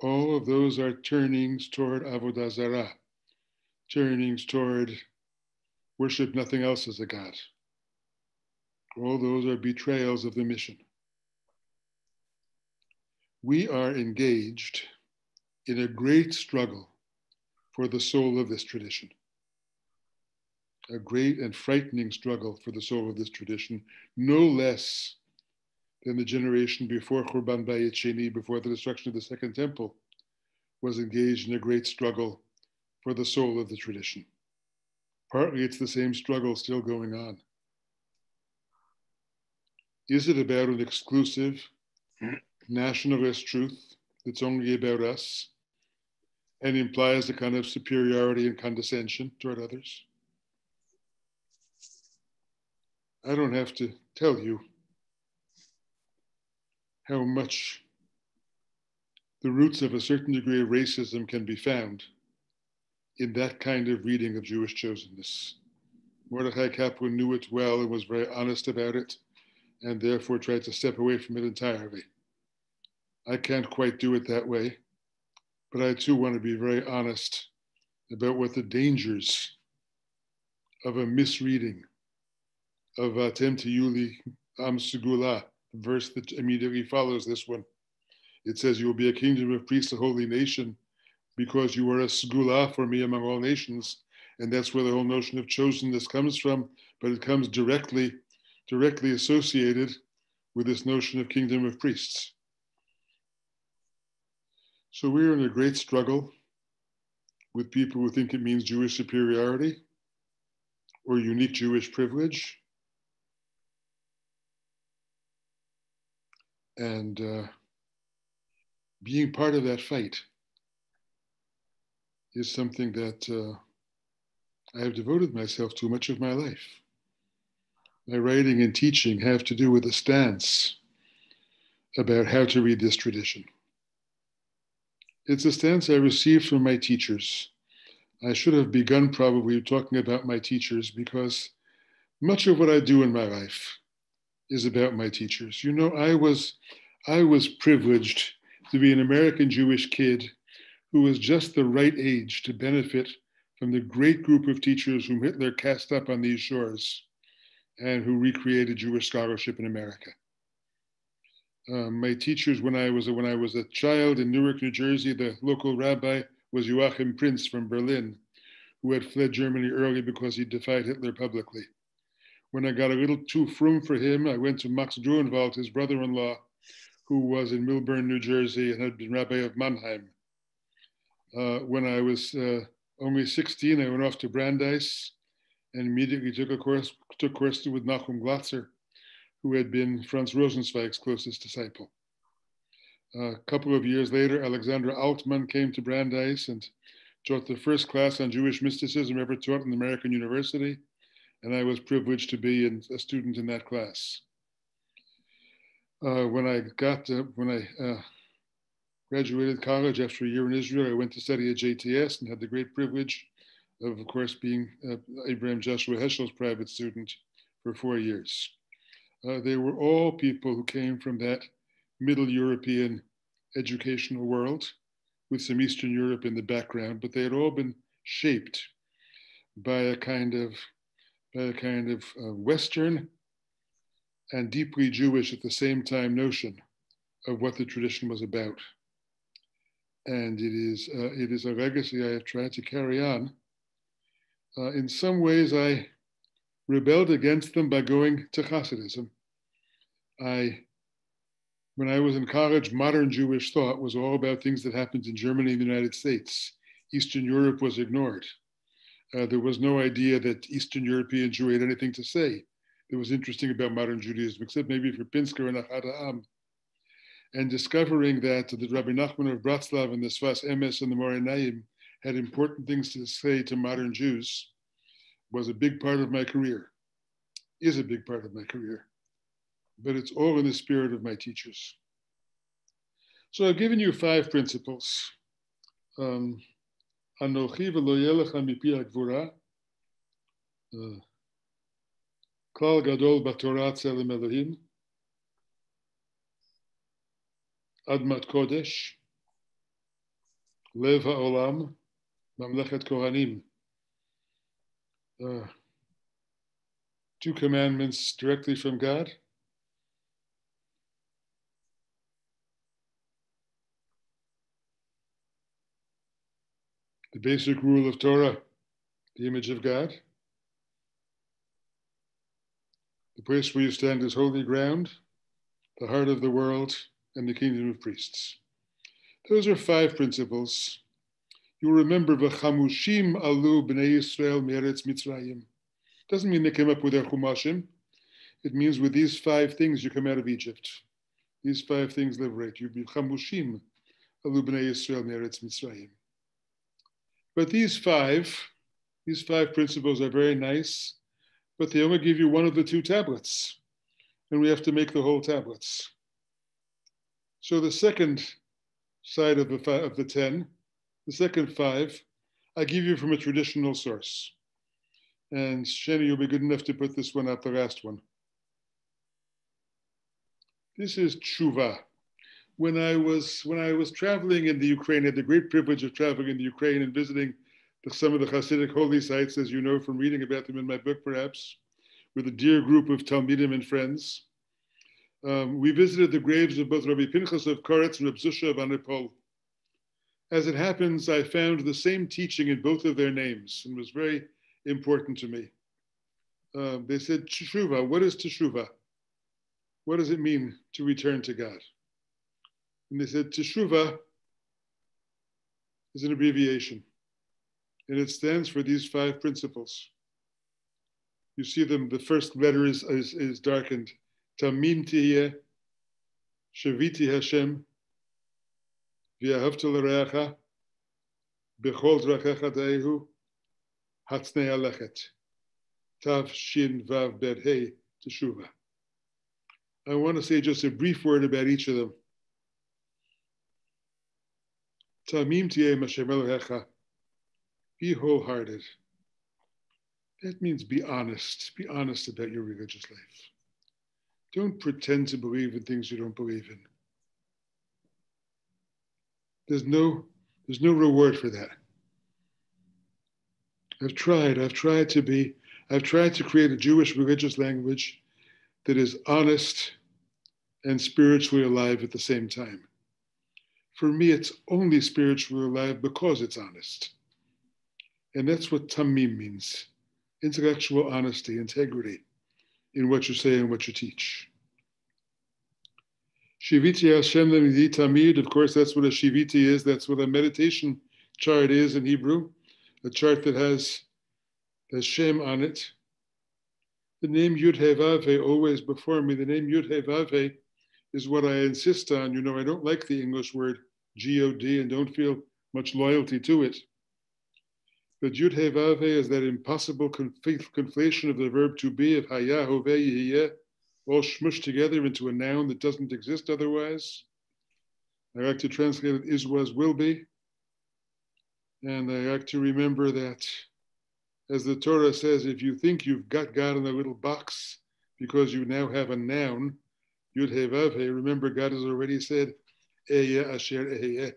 All of those are turnings toward Avodah Zarah, turnings toward worship nothing else as a God. All those are betrayals of the mission. We are engaged in a great struggle for the soul of this tradition. A great and frightening struggle for the soul of this tradition, no less than the generation before Churban Bayit Sheni, before the destruction of the Second Temple, was engaged in a great struggle for the soul of the tradition. Partly it's the same struggle still going on. Is it about an exclusive nationalist truth that's only about us? And implies a kind of superiority and condescension toward others. I don't have to tell you how much the roots of a certain degree of racism can be found in that kind of reading of Jewish chosenness. Mordechai Kaplan knew it well and was very honest about it, and therefore tried to step away from it entirely. I can't quite do it that way. But I too want to be very honest about what the dangers of a misreading of uh, Atem Tiyuli Am Segula, the verse that immediately follows this one. It says, You will be a kingdom of priests, a holy nation, because you are a Segula for me among all nations. And that's where the whole notion of chosenness comes from, but it comes directly, directly associated with this notion of kingdom of priests. So we're in a great struggle with people who think it means Jewish superiority or unique Jewish privilege. And uh, being part of that fight is something that uh, I have devoted myself to much of my life. My writing and teaching have to do with a stance about how to read this tradition. It's a stance I received from my teachers. I should have begun probably talking about my teachers because much of what I do in my life is about my teachers. You know, I was I was privileged to be an American Jewish kid who was just the right age to benefit from the great group of teachers whom Hitler cast up on these shores and who recreated Jewish scholarship in America. Um, my teachers, when I was when I was a child in Newark, New Jersey, the local rabbi was Joachim Prinz from Berlin, who had fled Germany early because he defied Hitler publicly. When I got a little too frum for him, I went to Max Gruenwald, his brother-in-law, who was in Millburn, New Jersey, and had been rabbi of Mannheim. Uh, when I was uh, only 16, I went off to Brandeis and immediately took a course, took courses with Nachum Glatzer, who had been Franz Rosenzweig's closest disciple. A couple of years later, Alexander Altmann came to Brandeis and taught the first class on Jewish mysticism ever taught in an American University, and I was privileged to be in, a student in that class. Uh, when I got to, when I uh, graduated college after a year in Israel, I went to study at JTS and had the great privilege of, of course, being uh, Abraham Joshua Heschel's private student for four years. Uh, they were all people who came from that Middle European educational world with some Eastern Europe in the background, but they had all been shaped by a kind of by a kind of uh, Western and deeply Jewish at the same time notion of what the tradition was about. And it is, uh, it is a legacy I have tried to carry on. Uh, in some ways, I rebelled against them by going to Hasidism. I, when I was in college, modern Jewish thought was all about things that happened in Germany and the United States. Eastern Europe was ignored. Uh, there was no idea that Eastern European Jew had anything to say that was interesting about modern Judaism, except maybe for Pinsker and Ahad Ha'am. And discovering that the Rabbi Nachman of Bratslav and the Sfas Emes and the Me'or Einayim had important things to say to modern Jews was a big part of my career, is a big part of my career. But it's all in the spirit of my teachers. So I've given you five principles. Um. Uh, Klal Gadol Batorah Tzelem Elohim, Admat Kodesh, Lev HaOlam, Mamlechet Kohanim. Uh, two commandments directly from God. The basic rule of Torah, the image of God. The place where you stand is holy ground, the heart of the world, and the kingdom of priests. Those are five principles. You remember v'chamushim alu b'nei Yisrael meretz Mitzrayim. Doesn't mean they came up with their chumashim. It means with these five things you come out of Egypt. These five things liberate you. Chamushim alu b'nei Yisrael meretz Mitzrayim. But these five, these five principles are very nice but they only give you one of the two tablets, and we have to make the whole tablets. So the second side of the, of the 10, the second five, I give you from a traditional source. And Shani, you'll be good enough to put this one up, the last one. This is tshuva. When I was when I was traveling in the Ukraine, I had the great privilege of traveling in the Ukraine and visiting some of the Hasidic holy sites, as you know from reading about them in my book, perhaps, with a dear group of Talmidim and friends. Um, we visited the graves of both Rabbi Pinchas of Koretz and Rabbi Zusha of Anipol. As it happens, I found the same teaching in both of their names and was very important to me. Uh, they said, Teshuva, what is Teshuva? What does it mean to return to God? And they said, Teshuva is an abbreviation and it stands for these five principles. You see them, the first letter is, is, is darkened. Tamim tihye, Shaviti Hashem, I want to say just a brief word about each of them. Tamim. Be wholehearted. That means be honest. Be honest about your religious life. Don't pretend to believe in things you don't believe in. There's no, there's no reward for that. I've tried. I've tried to be I've tried to create a Jewish religious language that is honest and spiritually alive at the same time. For me, it's only spiritually alive because it's honest. And that's what tamim means intellectual honesty, integrity in what you say and what you teach. Shiviti Hashem tamid, of course, that's what a shiviti is. That's what a meditation chart is in Hebrew, a chart that has there's Shem on it. The name Yud Vave always before me. The name Yud Vave is what I insist on. You know, I don't like the English word God and don't feel much loyalty to it. But Yud Vave is that impossible conflation of the verb to be of Haya Hove all smushed together into a noun that doesn't exist otherwise. I like to translate it is, was, will be. And I like to remember that as the Torah says, if you think you've got God in a little box because you now have a noun, Yud He remember God has already said, asher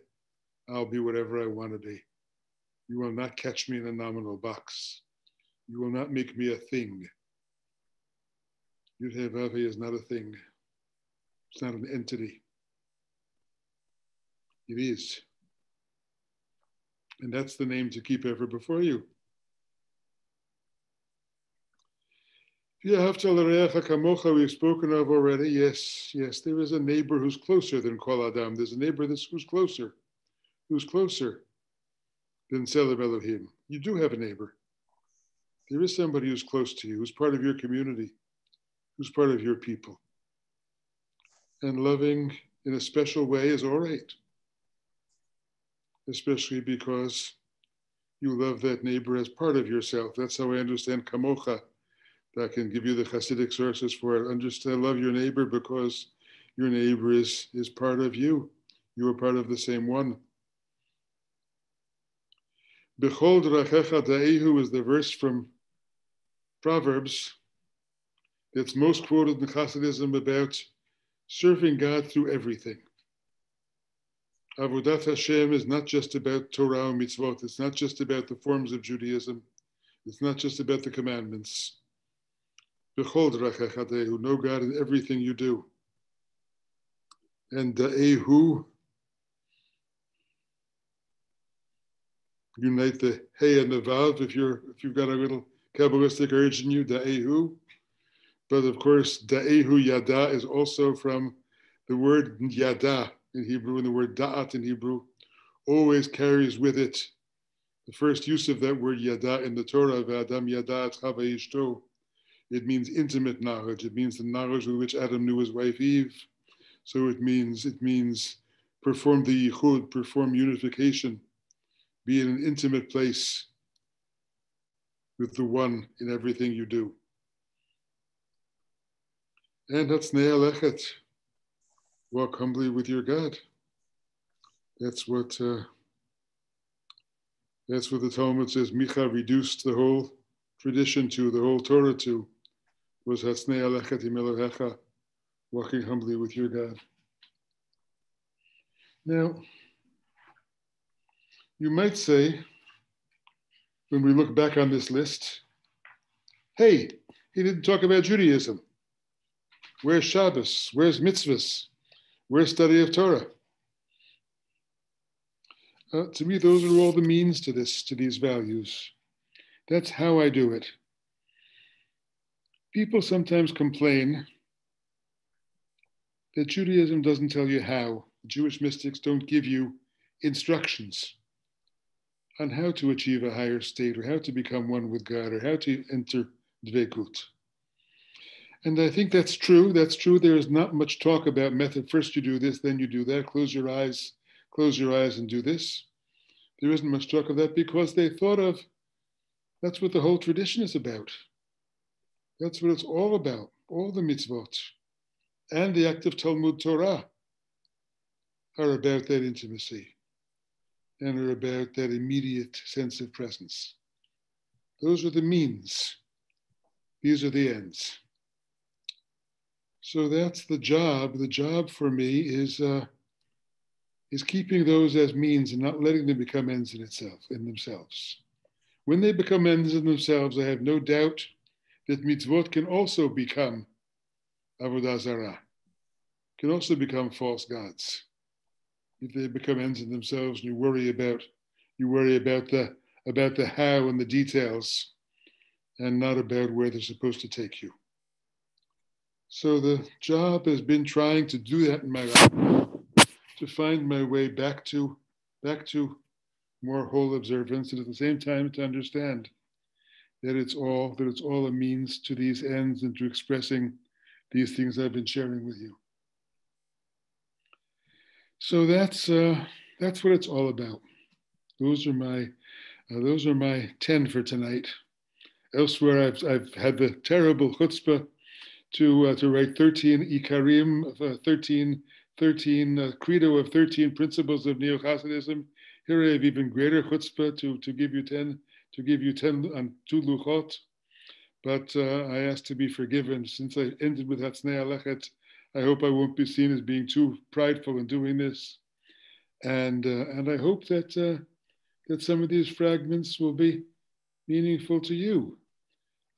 I'll be whatever I want to be. You will not catch me in a nominal box. You will not make me a thing. Yud is not a thing. It's not an entity. It is. And that's the name to keep ever before you. We've spoken of already. Yes, yes, there is a neighbor who's closer than Kol Adam. There's a neighbor that's who's closer, who's closer than Tzelem Elohim. You do have a neighbor. There is somebody who's close to you, who's part of your community, who's part of your people. And loving in a special way is all right, especially because you love that neighbor as part of yourself. That's how I understand kamocha that can give you the Hasidic sources for it. Understand, love your neighbor because your neighbor is, is part of you. You are part of the same one. Bechol drachecha da'ihu is the verse from Proverbs that's most quoted in Hasidism about serving God through everything. Avodat Hashem is not just about Torah and mitzvot. It's not just about the forms of Judaism. It's not just about the commandments Behold, who know God in everything you do. And da'ehu, unite the hey and the vav if you're if you've got a little Kabbalistic urge in you, da'ehu. But of course, da'ehu yada is also from the word yada in Hebrew, and the word da'at in Hebrew always carries with it the first use of that word yada in the Torah, Adam yada ishto it means intimate knowledge. It means the knowledge with which Adam knew his wife Eve. So it means it means perform the yichud, perform unification, be in an intimate place with the one in everything you do. And that's lechet. Walk humbly with your God. That's what uh, that's what the Talmud says. Micha reduced the whole tradition to, the whole Torah to was Hatznei Alechet Elohecha, walking humbly with your God. Now, you might say, when we look back on this list, hey, he didn't talk about Judaism. Where's Shabbos? Where's mitzvahs? Where's study of Torah? Uh, to me, those are all the means to this, to these values. That's how I do it people sometimes complain that Judaism doesn't tell you how. Jewish mystics don't give you instructions on how to achieve a higher state or how to become one with God or how to enter Dvekut. And I think that's true. That's true. There is not much talk about method. First you do this, then you do that. Close your eyes, close your eyes and do this. There isn't much talk of that because they thought of that's what the whole tradition is about. That's what it's all about, all the mitzvot. And the act of Talmud Torah are about that intimacy and are about that immediate sense of presence. Those are the means. These are the ends. So that's the job. The job for me is uh, is keeping those as means and not letting them become ends in itself in themselves. When they become ends in themselves, I have no doubt that mitzvot can also become avodah zarah, can also become false gods. If they become ends in themselves, and you worry about you worry about the about the how and the details, and not about where they're supposed to take you. So the job has been trying to do that in my life, to find my way back to back to more whole observance, and at the same time to understand that it's all that it's all a means to these ends and to expressing these things I've been sharing with you. So that's uh, that's what it's all about. Those are my uh, those are my ten for tonight. Elsewhere, I've I've had the terrible chutzpah to uh, to write thirteen ikarim, uh, 13, 13 uh, credo of thirteen principles of neo Hasidism. Here I have even greater chutzpah to to give you ten to give you 10 and two luchot, but I ask to be forgiven. Since I ended with Hatznei Alechet, I hope I won't be seen as being too prideful in doing this. And, uh, and I hope that, uh, that some of these fragments will be meaningful to you.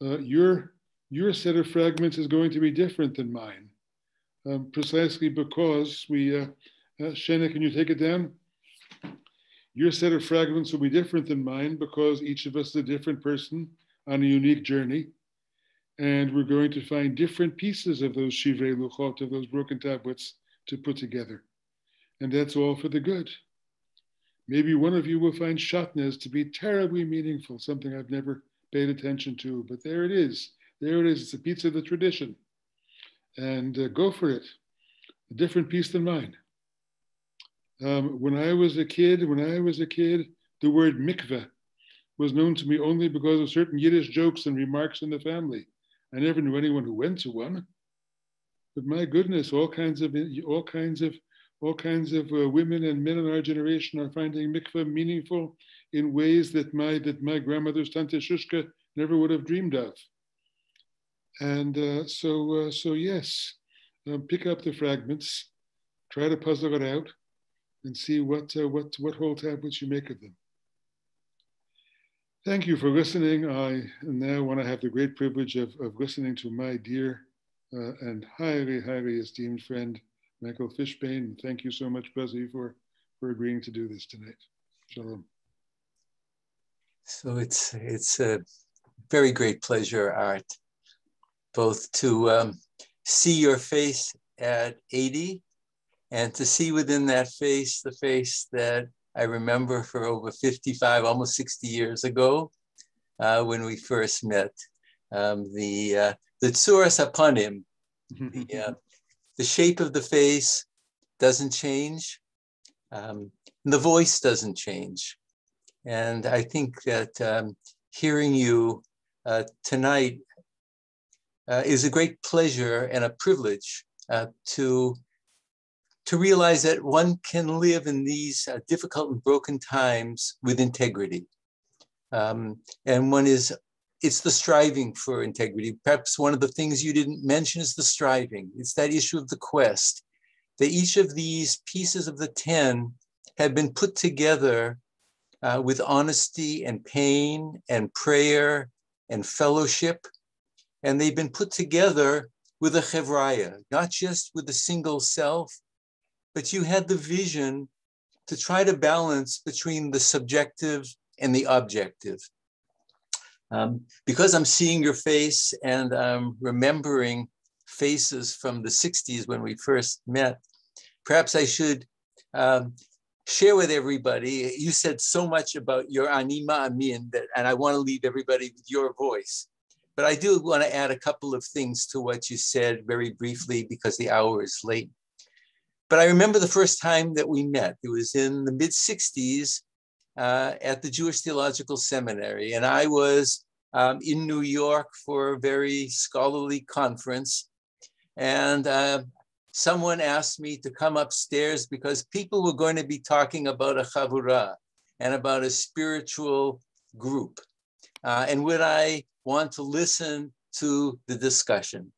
Uh, your, your set of fragments is going to be different than mine, um, precisely because we, uh, uh, Shana, can you take it down? Your set of fragments will be different than mine because each of us is a different person on a unique journey. And we're going to find different pieces of those Shivrei Luchot, of those broken tablets to put together. And that's all for the good. Maybe one of you will find Shatnez to be terribly meaningful, something I've never paid attention to, but there it is. There it is. It's a piece of the tradition. And uh, go for it. A different piece than mine. Um, when I was a kid, when I was a kid, the word mikveh was known to me only because of certain Yiddish jokes and remarks in the family. I never knew anyone who went to one. But my goodness, all kinds of all kinds of all kinds of uh, women and men in our generation are finding mikveh meaningful in ways that my that my grandmother's tante Shushka never would have dreamed of. And uh, so uh, so yes, um, pick up the fragments, try to puzzle it out, and see what, uh, what, what whole tablets you make of them. Thank you for listening. I now want to have the great privilege of, of listening to my dear uh, and highly, highly esteemed friend, Michael Fishbane. Thank you so much, Buzzy, for, for agreeing to do this tonight. Shalom. So it's, it's a very great pleasure, Art, both to um, see your face at 80 and to see within that face the face that I remember for over 55, almost 60 years ago uh, when we first met. Um, the uh, the tsuras hapanim, the, uh, the shape of the face doesn't change, um, the voice doesn't change. And I think that um, hearing you uh, tonight uh, is a great pleasure and a privilege uh, to to realize that one can live in these uh, difficult and broken times with integrity. Um, and one is, it's the striving for integrity. Perhaps one of the things you didn't mention is the striving. It's that issue of the quest, that each of these pieces of the 10 have been put together uh, with honesty and pain and prayer and fellowship. And they've been put together with a chevraya, not just with a single self, but you had the vision to try to balance between the subjective and the objective. Um, because I'm seeing your face and I'm remembering faces from the 60s when we first met, perhaps I should um, share with everybody. You said so much about your ani ma'amin, that, and I want to leave everybody with your voice. But I do want to add a couple of things to what you said very briefly because the hour is late. but I remember the first time that we met. It was in the mid 60s uh, at the Jewish Theological Seminary. And I was um, in New York for a very scholarly conference. And uh, someone asked me to come upstairs because people were going to be talking about a chavurah and about a spiritual group. Uh, and would I want to listen to the discussion?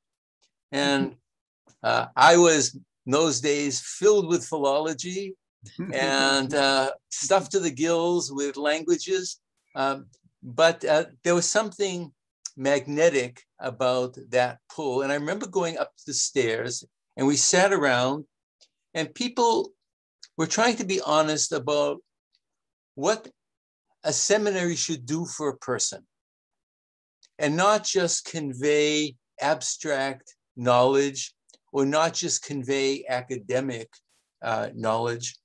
And uh, I was in those days filled with philology and uh, stuffed to the gills with languages. Um, but uh, there was something magnetic about that pull. And I remember going up the stairs and we sat around and people were trying to be honest about what a seminary should do for a person and not just convey abstract knowledge or not just convey academic uh, knowledge,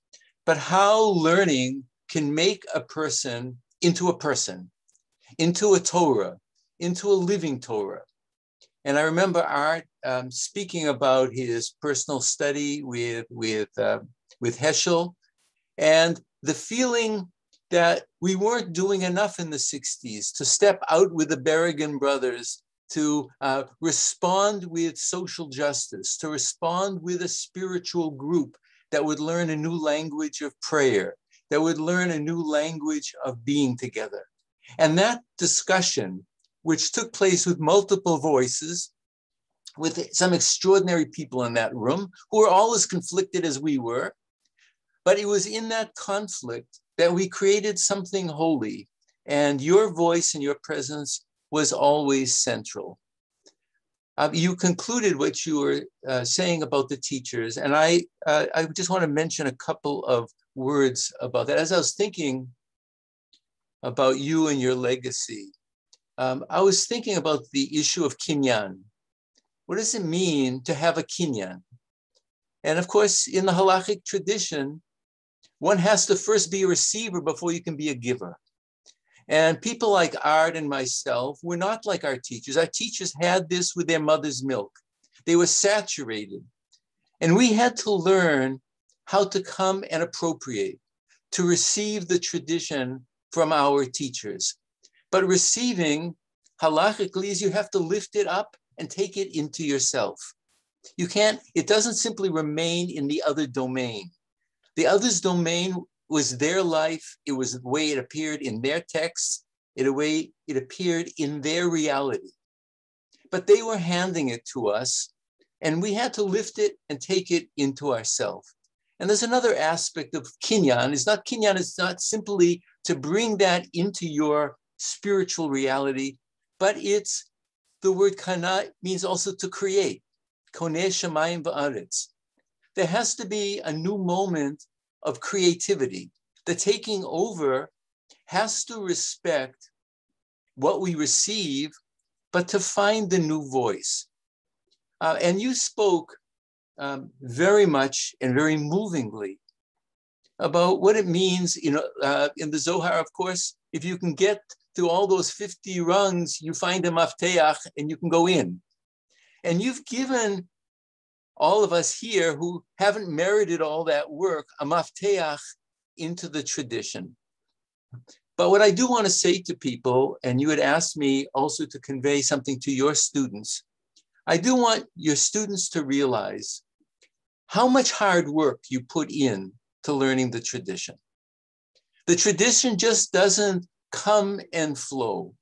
but how learning can make a person into a person, into a Torah, into a living Torah. And I remember Art um, speaking about his personal study with, with, uh, with Heschel and the feeling that we weren't doing enough in the 60s to step out with the Berrigan brothers to uh, respond with social justice, to respond with a spiritual group that would learn a new language of prayer, that would learn a new language of being together. And that discussion, which took place with multiple voices, with some extraordinary people in that room who were all as conflicted as we were, but it was in that conflict that we created something holy. And your voice and your presence was always central. Uh, you concluded what you were uh, saying about the teachers, and I, uh, I just want to mention a couple of words about that. As I was thinking about you and your legacy, um, I was thinking about the issue of kinyan. What does it mean to have a kinyan? And of course, in the halachic tradition, one has to first be a receiver before you can be a giver. And people like Art and myself were not like our teachers. Our teachers had this with their mother's milk. They were saturated. And we had to learn how to come and appropriate, to receive the tradition from our teachers. But receiving halachically is you have to lift it up and take it into yourself. You can't, it doesn't simply remain in the other domain. The other's domain was their life. It was the way it appeared in their texts. In a way it appeared in their reality. But they were handing it to us, and we had to lift it and take it into ourselves. And there's another aspect of kinyan. It's not kinyan, it's not simply to bring that into your spiritual reality, but it's the word kana means also to create. Koneh shemayim va'aretz. There has to be a new moment of creativity. The taking over has to respect what we receive, but to find the new voice. Uh, and you spoke um, very much and very movingly about what it means, you know, uh, in the Zohar, of course, if you can get through all those 50 rungs, you find a mafteach and you can go in. And you've given all of us here who haven't merited all that work, a mafteach into the tradition. But what I do want to say to people, and you had asked me also to convey something to your students, I do want your students to realize how much hard work you put in to learning the tradition. The tradition just doesn't come and flow.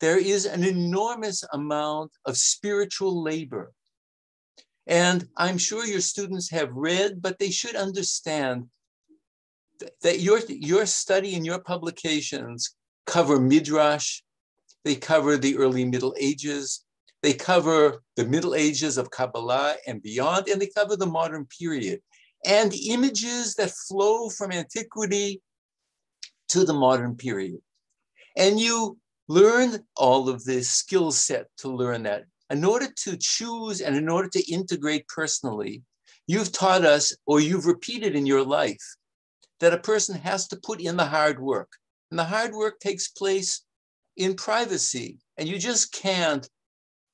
There is an enormous amount of spiritual labor and I'm sure your students have read, but they should understand that your, your study and your publications cover Midrash, they cover the early Middle Ages, they cover the Middle Ages of Kabbalah and beyond, and they cover the modern period, and images that flow from antiquity to the modern period. And you learn all of this skill set to learn that in order to choose and in order to integrate personally, you've taught us or you've repeated in your life that a person has to put in the hard work. And the hard work takes place in privacy. And you just can't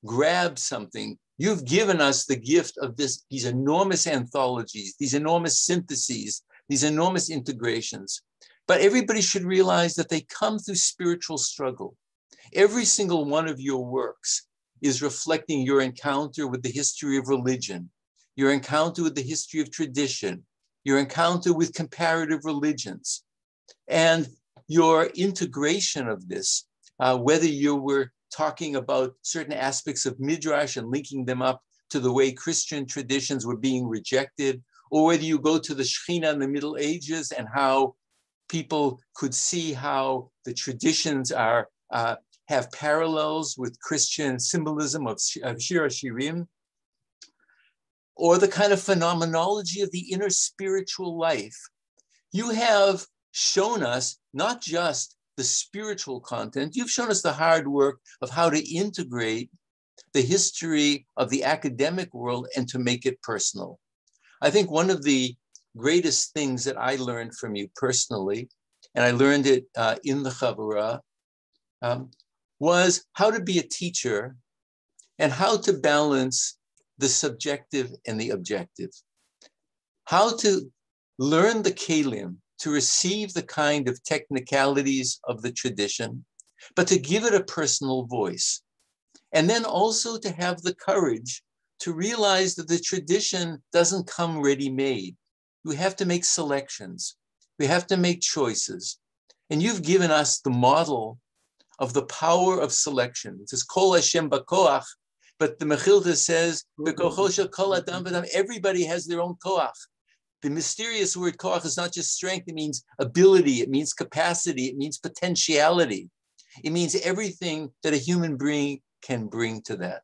grab something You've given us the gift of this, these enormous anthologies, these enormous syntheses, these enormous integrations. But everybody should realize that they come through spiritual struggle. Every single one of your works is reflecting your encounter with the history of religion, your encounter with the history of tradition, your encounter with comparative religions, and your integration of this, uh, whether you were talking about certain aspects of Midrash and linking them up to the way Christian traditions were being rejected, or whether you go to the Shekhinah in the Middle Ages and how people could see how the traditions are uh, have parallels with Christian symbolism of, of Shir Shirim, or the kind of phenomenology of the inner spiritual life. You have shown us not just the spiritual content, you've shown us the hard work of how to integrate the history of the academic world and to make it personal. I think one of the greatest things that I learned from you personally, and I learned it uh, in the Chavurah, um, was how to be a teacher and how to balance the subjective and the objective. How to learn the kalim to receive the kind of technicalities of the tradition, but to give it a personal voice. And then also to have the courage to realize that the tradition doesn't come ready made. We have to make selections, we have to make choices. And you've given us the model of the power of selection. It says, Kol Hashem Bakoach, but the Mechilta says, everybody has their own koach. The mysterious word koach is not just strength, it means ability, it means capacity, it means potentiality. It means everything that a human being can bring to that.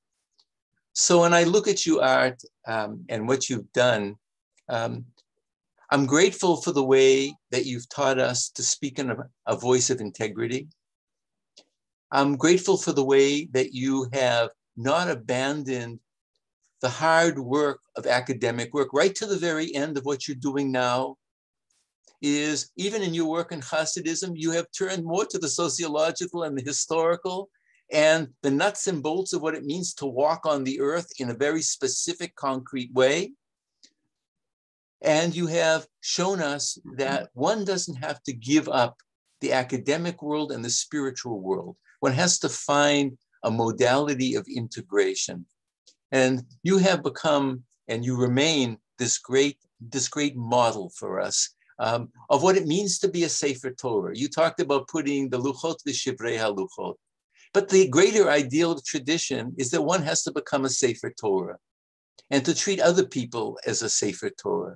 So when I look at you, Art, um, and what you've done, um, I'm grateful for the way that you've taught us to speak in a, a voice of integrity. I'm grateful for the way that you have not abandoned the hard work of academic work, right to the very end of what you're doing now, is even in your work in Hasidism, you have turned more to the sociological and the historical and the nuts and bolts of what it means to walk on the earth in a very specific, concrete way. And you have shown us that one doesn't have to give up the academic world and the spiritual world. One has to find a modality of integration. And you have become and you remain this great, this great model for us um, of what it means to be a Sefer Torah. You talked about putting the Luchot the Shivrei HaLuchot. But the greater ideal of tradition is that one has to become a Sefer Torah and to treat other people as a Sefer Torah.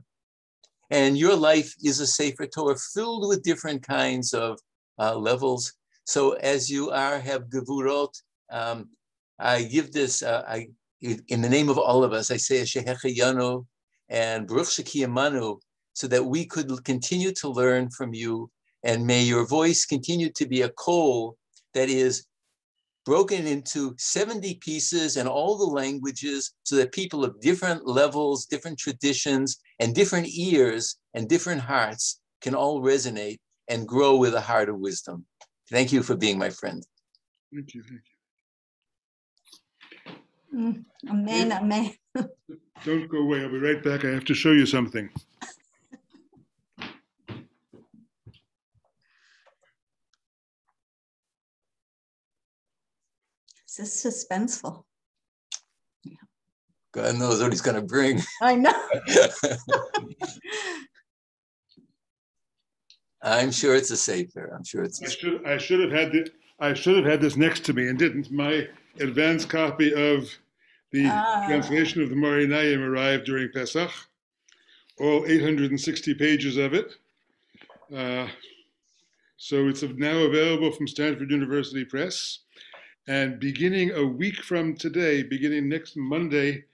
And your life is a Sefer Torah filled with different kinds of uh, levels. So as you are, have Gevurot, um, I give this, uh, I in the name of all of us, I say Shehechayanu and Baruch Shekiyamanu, so that we could continue to learn from you. And may your voice continue to be a coal that is broken into 70 pieces in all the languages so that people of different levels, different traditions, and different ears and different hearts can all resonate and grow with a heart of wisdom. Thank you for being my friend. Thank you. Thank you. Mm, amen, amen. Don't go away. I'll be right back. I have to show you something. This is suspenseful. God knows what he's going to bring. I know. I'm sure it's a sefer. I'm sure it's. I should I should have had the I should have had this next to me and didn't. My advanced copy of the ah. translation of the Me'or Einayim arrived during Pesach, all 860 pages of it. Uh, so it's now available from Stanford University Press. And beginning a week from today, beginning next Monday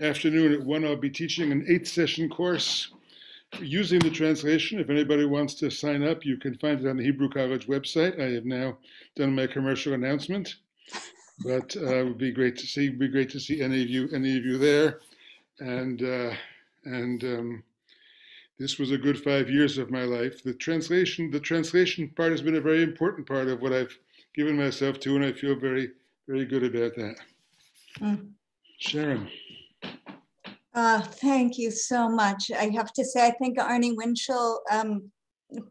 afternoon at 1, I'll be teaching an eight session course using the translation. If anybody wants to sign up, you can find it on the Hebrew College website. I have now done my commercial announcement but uh, it would be great to see. It'd Be great to see any of you, any of you there, and uh, and um, this was a good five years of my life. The translation, the translation part has been a very important part of what I've given myself to, and I feel very, very good about that. Mm. Sharon. Uh, thank you so much. I have to say, I think Arnie Winchell um,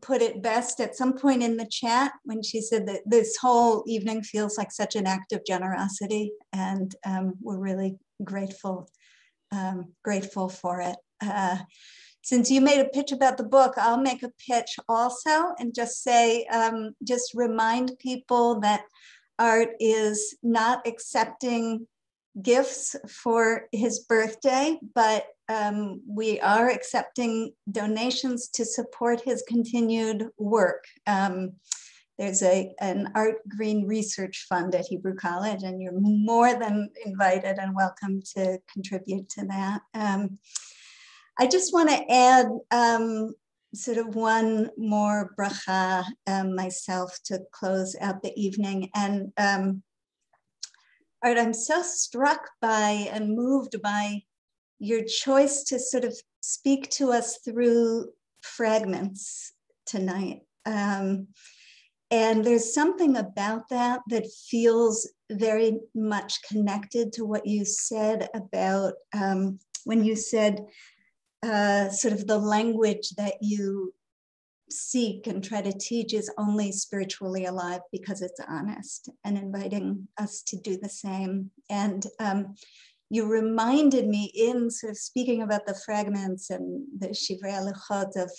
put it best at some point in the chat when she said that this whole evening feels like such an act of generosity, and um, we're really grateful, um, grateful for it. Uh, since you made a pitch about the book, I'll make a pitch also and just say, um, just remind people that art is not accepting gifts for his birthday, but um, we are accepting donations to support his continued work. Um, there's a, an Art Green Research Fund at Hebrew College, and you're more than invited and welcome to contribute to that. Um, I just want to add um, sort of one more bracha um, myself to close out the evening. And um, Art, I'm so struck by and moved by your choice to sort of speak to us through fragments tonight. Um, and there's something about that that feels very much connected to what you said about um, when you said uh, sort of the language that you seek and try to teach is only spiritually alive because it's honest and inviting us to do the same. And um, you reminded me in sort of speaking about the fragments and the Shivrei Luchot of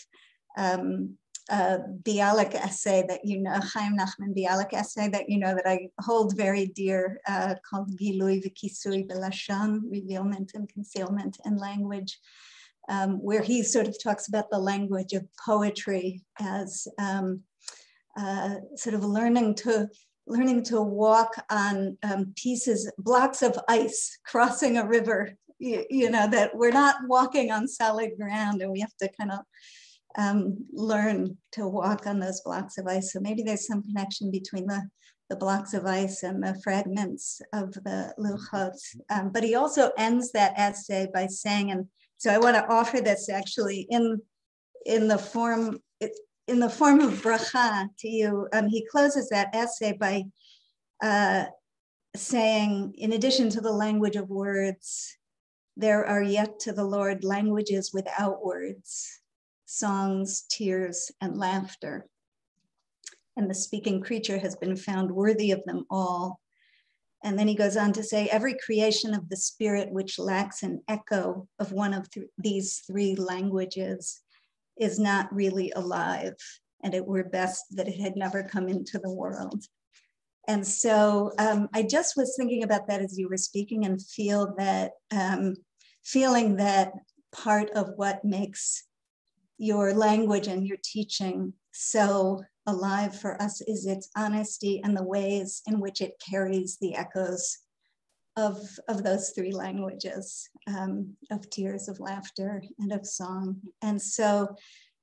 um, a Bialik essay that you know, Chaim Nachman Bialik essay that you know that I hold very dear uh, called Gilui V'Kisui B'Lashon, Revealment and Concealment in Language um, where he sort of talks about the language of poetry as um, uh, sort of learning to learning to walk on um, pieces, blocks of ice crossing a river, you, you, know, that we're not walking on solid ground and we have to kind of um, learn to walk on those blocks of ice. So maybe there's some connection between the, the blocks of ice and the fragments of the Luchot. Um, but he also ends that essay by saying, and so I want to offer this actually in in the form in the form of bracha to you. Um, he closes that essay by uh, saying, in addition to the language of words, there are yet to the Lord languages without words, songs, tears, and laughter. And the speaking creature has been found worthy of them all. And then he goes on to say, every creation of the spirit which lacks an echo of one of th- these three languages is not really alive. And it were best that it had never come into the world. And so um, I just was thinking about that as you were speaking and feel that, um, feeling that part of what makes your language and your teaching so alive for us is its honesty and the ways in which it carries the echoes of, of those three languages um, of tears, of laughter, and of song. And so,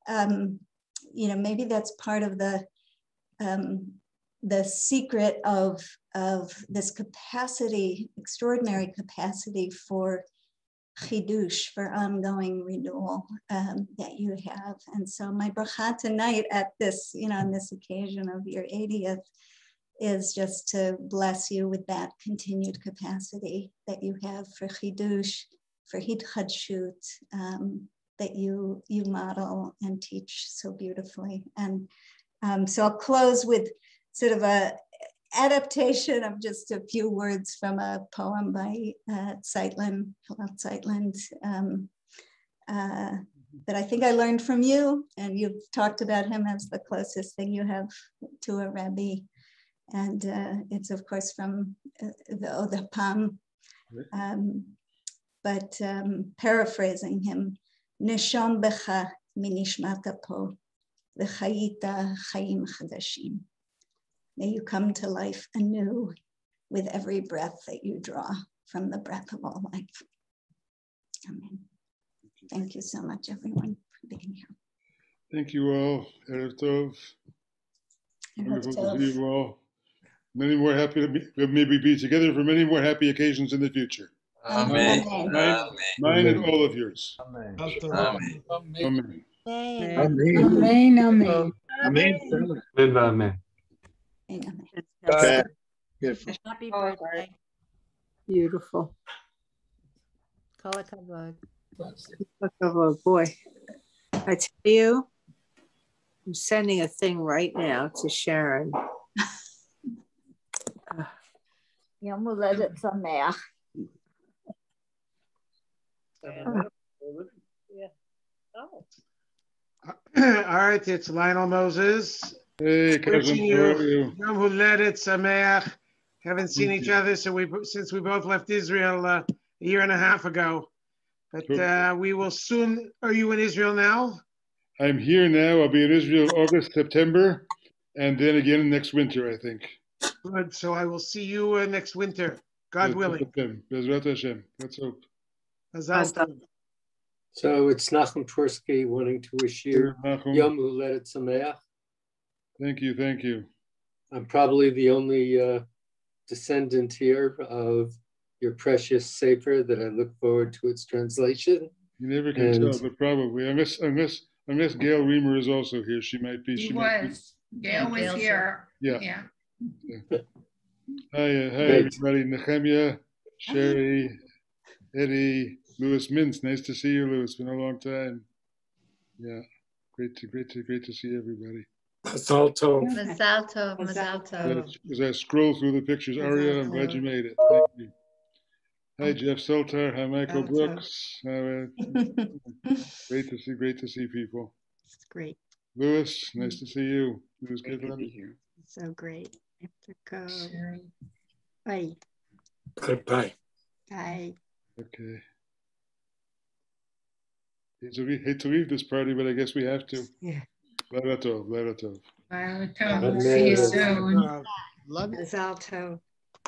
um, you know, maybe that's part of the um, the secret of of this capacity, extraordinary capacity for chidush for ongoing renewal um, that you have. And so my bracha tonight at this, you know, on this occasion of your 80th is just to bless you with that continued capacity that you have for chidush, for hitchadshut, um, that you, you model and teach so beautifully. And um, so I'll close with sort of a, adaptation of just a few words from a poem by uh, Zeitlin, Zeitlin, um, uh, that I think I learned from you, and you've talked about him as the closest thing you have to a rabbi. And uh, it's, of course, from uh, the Odapam. Um, but um, paraphrasing him, Nisham becha minishmata po, v'chayita chayim chadashim. May you come to life anew with every breath that you draw from the breath of all life. Amen. Thank you so much, everyone, for being here. Thank you all. Erev Tov. Wonderful to see you all. Many more happy to be, maybe be together for many more happy occasions in the future. Amen. Mine, Amen. mine and all of yours. Amen. Amen. Amen. Amen. Amen. Amen. Amen. Amen. Okay. Beautiful. Happy Oh, birthday. Beautiful. Color covered. Boy. I tell you, I'm sending a thing right now to Sharon. Ja let it come mij. All right, it's Lionel Moses Hey, cousin, Wishing how you are you? Yom Huledet Sameach. Haven't seen each other so we since we both left Israel uh, a year and a half ago. But uh, we will soon. Are you in Israel now? I'm here now. I'll be in Israel August, September, and then again next winter, I think. Good. So I will see you uh, next winter, God willing. Bezrat Hashem. Let's hope. So it's Nachum Tversky wanting to wish you Nachum, Yom Huledet Sameach. Thank you, thank you. I'm probably the only uh, descendant here of your precious Sefer that I look forward to its translation. You never can And- tell, but probably unless unless unless Gail Reimer is also here, she might be. He She might be. was, Gail was Gail's here, Yeah. yeah. Hi, uh, hi, Great. everybody. Nehemiah, Sherry, Eddie, Louis Mintz. Nice to see you, Louis. Been a long time. Yeah, great to great to great to see everybody. Mazal tov, mazal As. I- scroll through the pictures, Aria, I'm glad you made it. Thank you. Hi, Jeff Soltar. Hi, Michael Soltar. Brooks. How, uh, great to see, great to see people. It's great, Louis, nice to see you. Louis Great to be here. so great. I have to go. Bye. Bye. Bye. Okay. Hate to, leave, hate to leave this party, but I guess we have to. Yeah. Ladatov, Ladatov. Well, Tom, see you soon. Love you. Mazal tov.